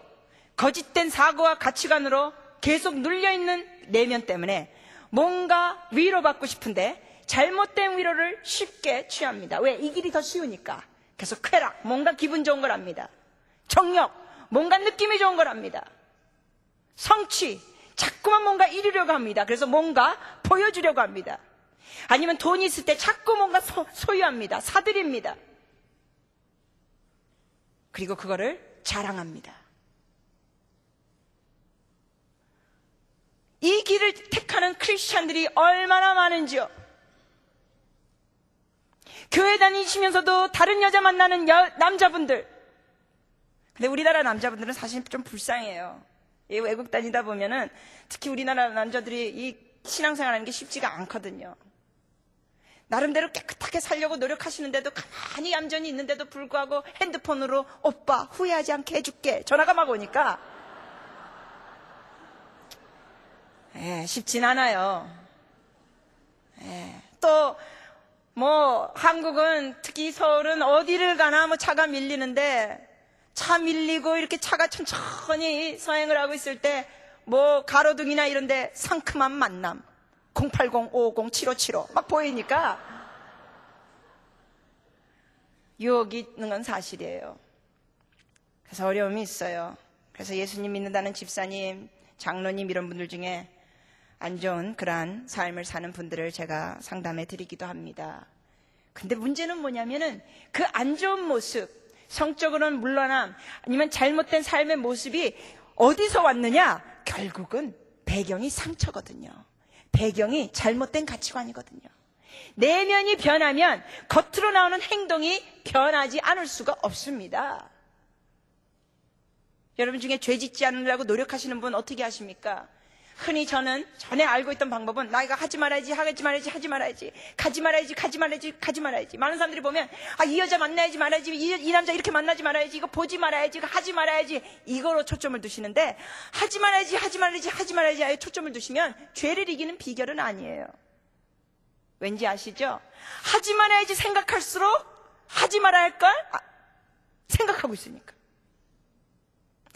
거짓된 사고와 가치관으로 계속 눌려 있는 내면 때문에 뭔가 위로받고 싶은데 잘못된 위로를 쉽게 취합니다. 왜? 이 길이 더 쉬우니까. 그래서 쾌락, 뭔가 기분 좋은 걸 합니다. 정력, 뭔가 느낌이 좋은 걸 합니다. 성취, 자꾸만 뭔가 이루려고 합니다. 그래서 뭔가 보여주려고 합니다. 아니면 돈이 있을 때 자꾸 뭔가 소, 소유합니다. 사들입니다. 그리고 그거를 자랑합니다. 이 길을 택하는 크리스찬들이 얼마나 많은지요. 교회 다니시면서도 다른 여자 만나는 여, 남자분들. 근데 우리나라 남자분들은 사실 좀 불쌍해요. 외국 다니다 보면은 특히 우리나라 남자들이 이 신앙생활 하는 게 쉽지가 않거든요. 나름대로 깨끗하게 살려고 노력하시는데도 가만히 얌전히 있는데도 불구하고 핸드폰으로 오빠 후회하지 않게 해줄게. 전화가 막 오니까. 예, 쉽진 않아요. 예, 또 뭐 한국은 특히 서울은 어디를 가나 뭐 차가 밀리는데 차 밀리고 이렇게 차가 천천히 서행을 하고 있을 때 뭐 가로등이나 이런데 상큼한 만남 080-550-7575 막 보이니까 유혹이 있는 건 사실이에요. 그래서 어려움이 있어요. 그래서 예수님 믿는다는 집사님, 장로님 이런 분들 중에 안 좋은 그러한 삶을 사는 분들을 제가 상담해 드리기도 합니다. 근데 문제는 뭐냐면은 그 안 좋은 모습, 성적으로는 물러남, 아니면 잘못된 삶의 모습이 어디서 왔느냐? 결국은 배경이 상처거든요. 배경이 잘못된 가치관이거든요. 내면이 변하면 겉으로 나오는 행동이 변하지 않을 수가 없습니다. 여러분 중에 죄 짓지 않으려고 노력하시는 분 어떻게 하십니까? 흔히 저는 전에 알고 있던 방법은 나 이거 하지 말아야지 하지 말아야지 하지 말아야지 가지 말아야지 가지 말아야지 가지 말아야지. 많은 사람들이 보면 아 이 여자 만나야지 말아야지 이, 이, 남자 이렇게 만나지 말아야지 이거 보지 말아야지 이거 하지 말아야지. 이거로 초점을 두시는데 하지 말아야지 하지 말아야지 하지 말아야지 아예 초점을 두시면 죄를 이기는 비결은 아니에요. 왠지 아시죠? 하지 말아야지 생각할수록 하지 말아야 할걸? 아, 생각하고 있으니까.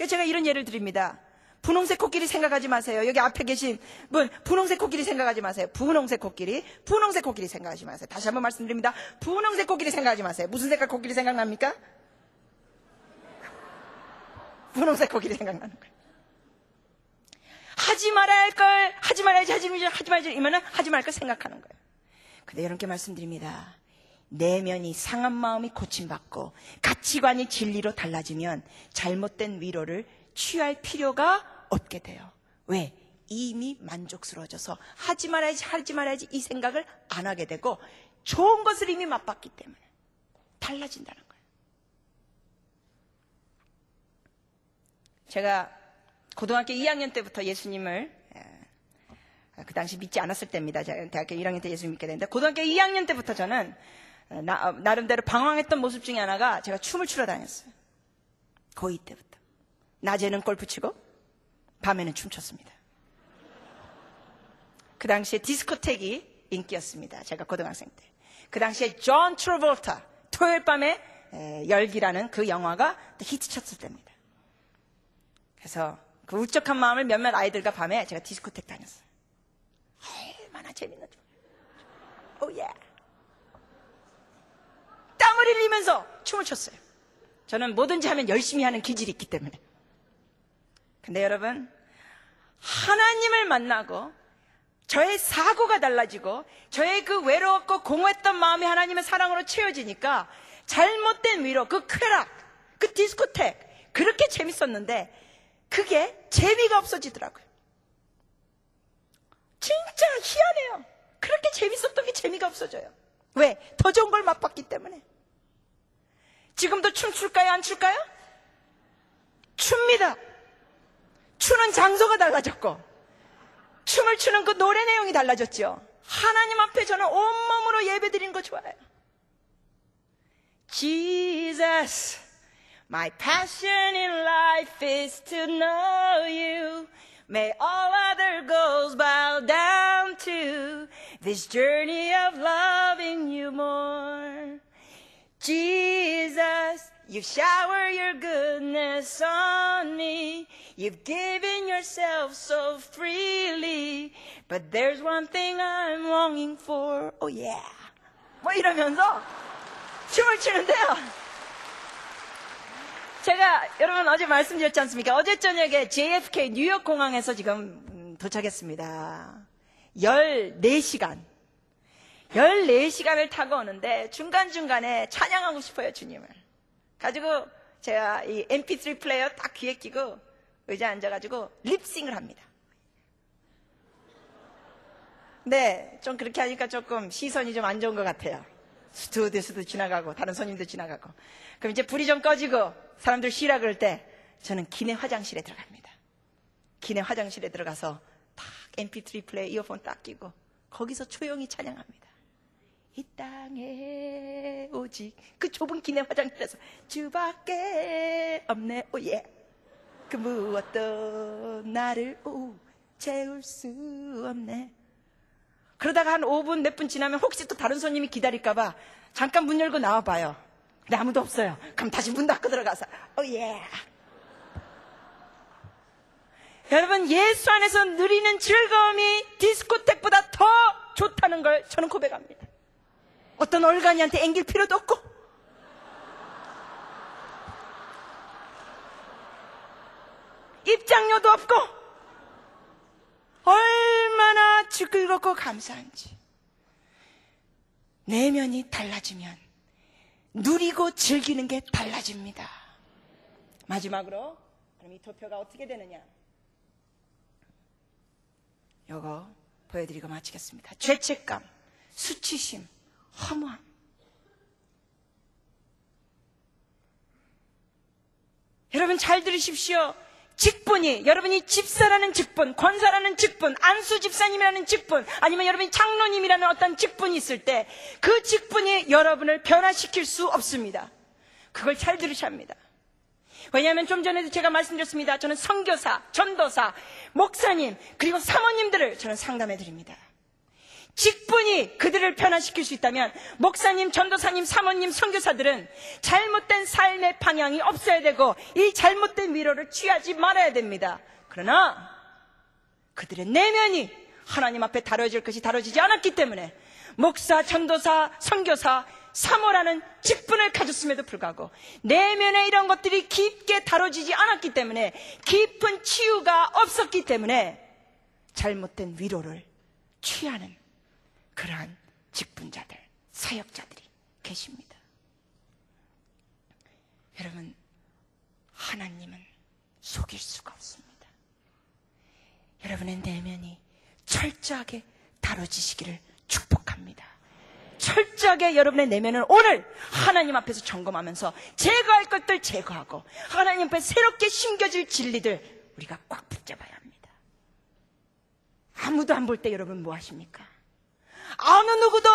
제가 이런 예를 드립니다. 분홍색 코끼리 생각하지 마세요. 여기 앞에 계신 분, 분홍색 코끼리 생각하지 마세요. 분홍색 코끼리, 분홍색 코끼리 생각하지 마세요. 다시 한번 말씀드립니다. 분홍색 코끼리 생각하지 마세요. 무슨 색깔 코끼리 생각납니까? 분홍색 코끼리 생각나는 거예요. 하지 말아야 할 걸, 하지 말아야지, 하지 말아야지, 하지 말아야지, 이면은 하지 말걸 생각하는 거예요. 근데 여러분께 말씀드립니다. 내면이 상한 마음이 고침받고 가치관이 진리로 달라지면 잘못된 위로를 취할 필요가 없게 돼요. 왜? 이미 만족스러워져서 하지 말아야지, 하지 말아야지 이 생각을 안 하게 되고 좋은 것을 이미 맛봤기 때문에 달라진다는 거예요. 제가 고등학교 2학년 때부터 예수님을 예, 그 당시 믿지 않았을 때입니다. 대학교 1학년 때 예수 믿게 됐는데 고등학교 2학년 때부터 저는 나, 나름대로 방황했던 모습 중에 하나가 제가 춤을 추러 다녔어요. 고2 때부터. 낮에는 골프 치고 밤에는 춤췄습니다. 그 당시에 디스코텍이 인기였습니다. 제가 고등학생 때. 그 당시에 존 트라볼타 토요일 밤에 에, 열기라는 그 영화가 히트 쳤을 때입니다. 그래서 그 울적한 마음을 몇몇 아이들과 밤에 제가 디스코텍 다녔어요. 얼마나 재밌는 줄. 오 예. 땀을 흘리면서 춤을 췄어요. 저는 뭐든지 하면 열심히 하는 기질이 있기 때문에. 근데 여러분, 하나님을 만나고 저의 사고가 달라지고 저의 그 외로웠고 공허했던 마음이 하나님의 사랑으로 채워지니까 잘못된 위로, 그 쾌락, 그 디스코텍 그렇게 재밌었는데 그게 재미가 없어지더라고요. 진짜 희한해요. 그렇게 재밌었던 게 재미가 없어져요. 왜? 더 좋은 걸 맛봤기 때문에. 지금도 춤출까요? 안 출까요? 춥니다. 추는 장소가 달라졌고, 춤을 추는 그 노래 내용이 달라졌죠. 하나님 앞에 저는 온몸으로 예배 드리는 거 좋아해요. Jesus, my passion in life is to know you. May all other goals bow down to this journey of loving you more. Jesus, you shower your goodness on me. You've given yourself so freely. But there's one thing I'm longing for. Oh yeah. 뭐 이러면서 춤을 추는데요. 제가 여러분 어제 말씀드렸지 않습니까? 어제 저녁에 JFK 뉴욕 공항에서 지금 음, 도착했습니다. 14시간. 14시간을 타고 오는데 중간중간에 찬양하고 싶어요, 주님을. 가지고 제가 이 MP3 플레이어 딱 귀에 끼고 의자에 앉아가지고 립싱을 합니다. 네, 좀 그렇게 하니까 조금 시선이 좀 안 좋은 것 같아요. 스튜디오스도 지나가고 다른 손님도 지나가고 그럼 이제 불이 좀 꺼지고 사람들 쉬라 그럴 때 저는 기내 화장실에 들어갑니다. 기내 화장실에 들어가서 딱 MP3 플레이 이어폰 딱 끼고 거기서 조용히 찬양합니다. 이 땅에 오직 그 좁은 기내 화장실에서 주밖에 없네 오예 그 무엇도 나를 오 채울 수 없네 그러다가 한 5분 몇 분 지나면 혹시 또 다른 손님이 기다릴까봐 잠깐 문 열고 나와봐요. 근데 아무도 없어요. 그럼 다시 문 닫고 들어가서, 오 예. 여러분, 예수 안에서 누리는 즐거움이 디스코텍보다 더 좋다는 걸 저는 고백합니다. 어떤 얼간이한테 앵길 필요도 없고, 입장료도 없고, 얼마나 즐겁고 감사한지. 내면이 달라지면 누리고 즐기는 게 달라집니다. 마지막으로 그럼 이 도표가 어떻게 되느냐? 요거 보여드리고 마치겠습니다. 죄책감, 수치심, 허무함. 여러분 잘 들으십시오. 직분이 여러분이 집사라는 직분, 권사라는 직분, 안수 집사님이라는 직분, 아니면 여러분이 장로님이라는 어떤 직분이 있을 때 그 직분이 여러분을 변화시킬 수 없습니다. 그걸 잘 들으셔야 합니다. 왜냐하면 좀 전에도 제가 말씀드렸습니다. 저는 선교사, 전도사, 목사님, 그리고 사모님들을 저는 상담해 드립니다. 직분이 그들을 변화시킬 수 있다면 목사님, 전도사님, 사모님, 선교사들은 잘못된 삶의 방향이 없어야 되고 이 잘못된 위로를 취하지 말아야 됩니다. 그러나 그들의 내면이 하나님 앞에 다뤄질 것이 다뤄지지 않았기 때문에 목사, 전도사, 선교사, 사모라는 직분을 가졌음에도 불구하고 내면에 이런 것들이 깊게 다뤄지지 않았기 때문에 깊은 치유가 없었기 때문에 잘못된 위로를 취하는 그러한 직분자들, 사역자들이 계십니다. 여러분, 하나님은 속일 수가 없습니다. 여러분의 내면이 철저하게 다뤄지시기를 축복합니다. 철저하게 여러분의 내면을 오늘 하나님 앞에서 점검하면서 제거할 것들 제거하고 하나님 앞에 새롭게 심겨질 진리들 우리가 꽉 붙잡아야 합니다. 아무도 안 볼 때 여러분 뭐 하십니까? 어느 누구도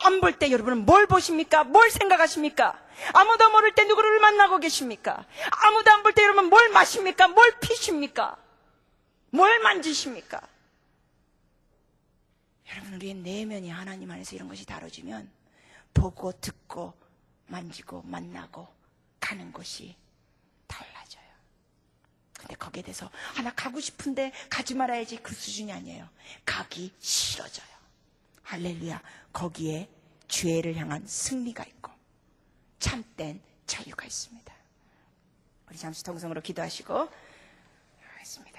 안 볼 때 여러분은 뭘 보십니까? 뭘 생각하십니까? 아무도 모를 때 누구를 만나고 계십니까? 아무도 안 볼 때 여러분 뭘 마십니까? 뭘 피십니까? 뭘 만지십니까? 여러분 우리의 내면이 하나님 안에서 이런 것이 다뤄지면 보고 듣고 만지고 만나고 가는 곳이 달라져요. 근데 거기에 대해서 하나 가고 싶은데 가지 말아야지 그 수준이 아니에요. 가기 싫어져요. 할렐루야. 거기에 죄를 향한 승리가 있고 참된 자유가 있습니다. 우리 잠시 동성으로 기도하시고 하겠습니다.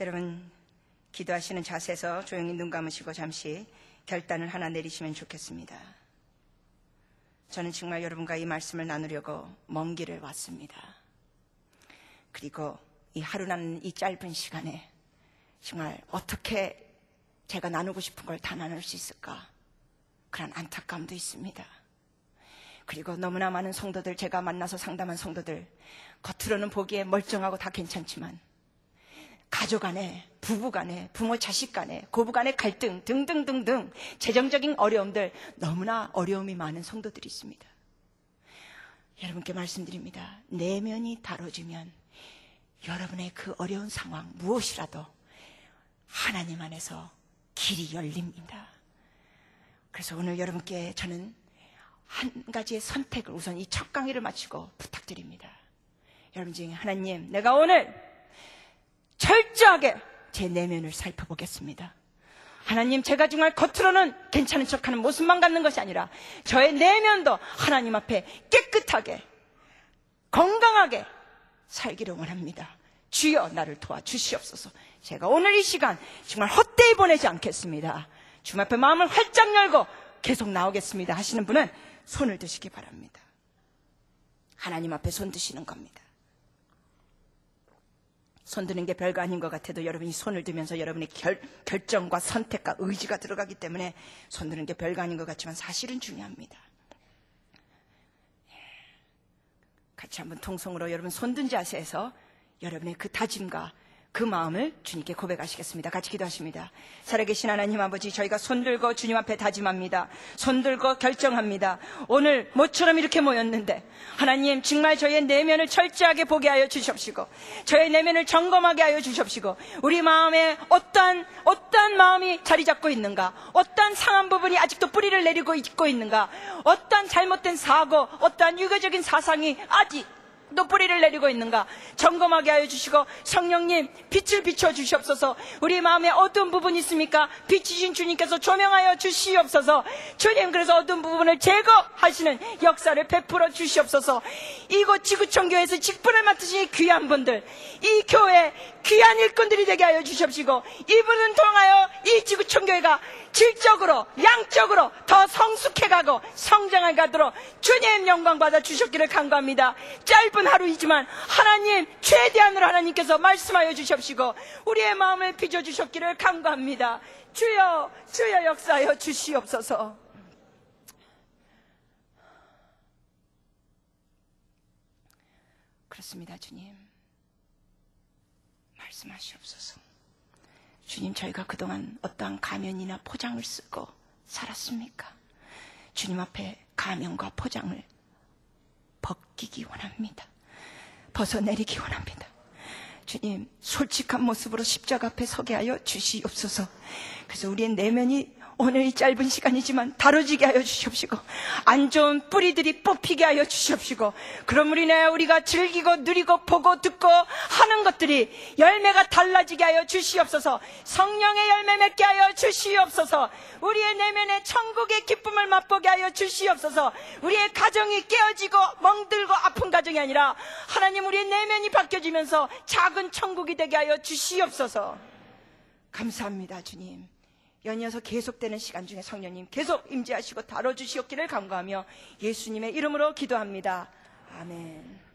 여러분 기도하시는 자세에서 조용히 눈 감으시고 잠시 결단을 하나 내리시면 좋겠습니다. 저는 정말 여러분과 이 말씀을 나누려고 먼 길을 왔습니다. 그리고 이 하루라는 이 짧은 시간에 정말 어떻게 제가 나누고 싶은 걸 다 나눌 수 있을까? 그런 안타까움도 있습니다. 그리고 너무나 많은 성도들, 제가 만나서 상담한 성도들, 겉으로는 보기에 멀쩡하고 다 괜찮지만, 가족 안에, 부부 간에, 부모 자식 간에, 고부 간의 갈등 등등등등 재정적인 어려움들 너무나 어려움이 많은 성도들이 있습니다. 여러분께 말씀드립니다. 내면이 다뤄지면 여러분의 그 어려운 상황 무엇이라도 하나님 안에서 길이 열립니다. 그래서 오늘 여러분께 저는 한 가지의 선택을 우선 이 첫 강의를 마치고 부탁드립니다. 여러분 중에 하나님, 내가 오늘 철저하게 제 내면을 살펴보겠습니다. 하나님, 제가 정말 겉으로는 괜찮은 척하는 모습만 갖는 것이 아니라 저의 내면도 하나님 앞에 깨끗하게, 건강하게 살기를 원합니다. 주여 나를 도와주시옵소서. 제가 오늘 이 시간 정말 헛되이 보내지 않겠습니다. 주님 앞에 마음을 활짝 열고 계속 나오겠습니다. 하시는 분은 손을 드시기 바랍니다. 하나님 앞에 손 드시는 겁니다. 손 드는 게 별거 아닌 것 같아도 여러분이 손을 들면서 여러분의 결, 결정과 선택과 의지가 들어가기 때문에 손 드는 게 별거 아닌 것 같지만 사실은 중요합니다. 예. 같이 한번 통성으로 여러분 손든 자세에서 여러분의 그 다짐과 그 마음을 주님께 고백하시겠습니다. 같이 기도하십니다. 살아계신 하나님 아버지, 저희가 손들고 주님 앞에 다짐합니다. 손들고 결정합니다. 오늘 모처럼 이렇게 모였는데, 하나님, 정말 저희의 내면을 철저하게 보게 하여 주십시고, 저의 내면을 점검하게 하여 주십시고, 우리 마음에 어떠한, 어떠한 마음이 자리 잡고 있는가, 어떠한 상한 부분이 아직도 뿌리를 내리고 있고 있는가, 어떠한 잘못된 사고, 어떠한 유교적인 사상이 아직 또 뿌리를 내리고 있는가? 점검하게 하여 주시고 성령님 빛을 비춰 주시옵소서. 우리 마음에 어두운 부분이 있습니까? 빛이신 주님께서 조명하여 주시옵소서. 주님 그래서 어두운 부분을 제거하시는 역사를 베풀어 주시옵소서. 이곳 지구촌 교회에서 직분을 맡으신 귀한 분들 이 교회 귀한 일꾼들이 되게 하여 주시옵시고 이분을 통하여 이 지구촌교회가 질적으로 양적으로 더 성숙해가고 성장해 가도록 주님 영광 받아 주셨기를 간구합니다. 짧은 하루이지만 하나님 최대한으로 하나님께서 말씀하여 주십시고 우리의 마음을 빚어 주셨기를 간구합니다. 주여 주여 역사하여 주시옵소서. 그렇습니다, 주님. 말씀하시옵소서. 주님, 저희가 그동안 어떠한 가면이나 포장을 쓰고 살았습니까? 주님 앞에 가면과 포장을 벗기기 원합니다. 벗어내리기 원합니다. 주님, 솔직한 모습으로 십자가 앞에 서게 하여 주시옵소서. 그래서 우리의 내면이 오늘 이 짧은 시간이지만 다뤄지게 하여 주시옵시고, 안 좋은 뿌리들이 뽑히게 하여 주시옵시고, 그러므로 인해 우리가 즐기고 누리고 보고 듣고 하는 것들이 열매가 달라지게 하여 주시옵소서, 성령의 열매 맺게 하여 주시옵소서, 우리의 내면에 천국의 기쁨을 맛보게 하여 주시옵소서, 우리의 가정이 깨어지고 멍들고 아픈 가정이 아니라 하나님 우리의 내면이 바뀌어지면서 작은 천국이 되게 하여 주시옵소서. 감사합니다, 주님. 연이어서 계속되는 시간 중에 성령님 계속 임재하시고 다뤄주시옵기를 간구하며 예수님의 이름으로 기도합니다. 아멘.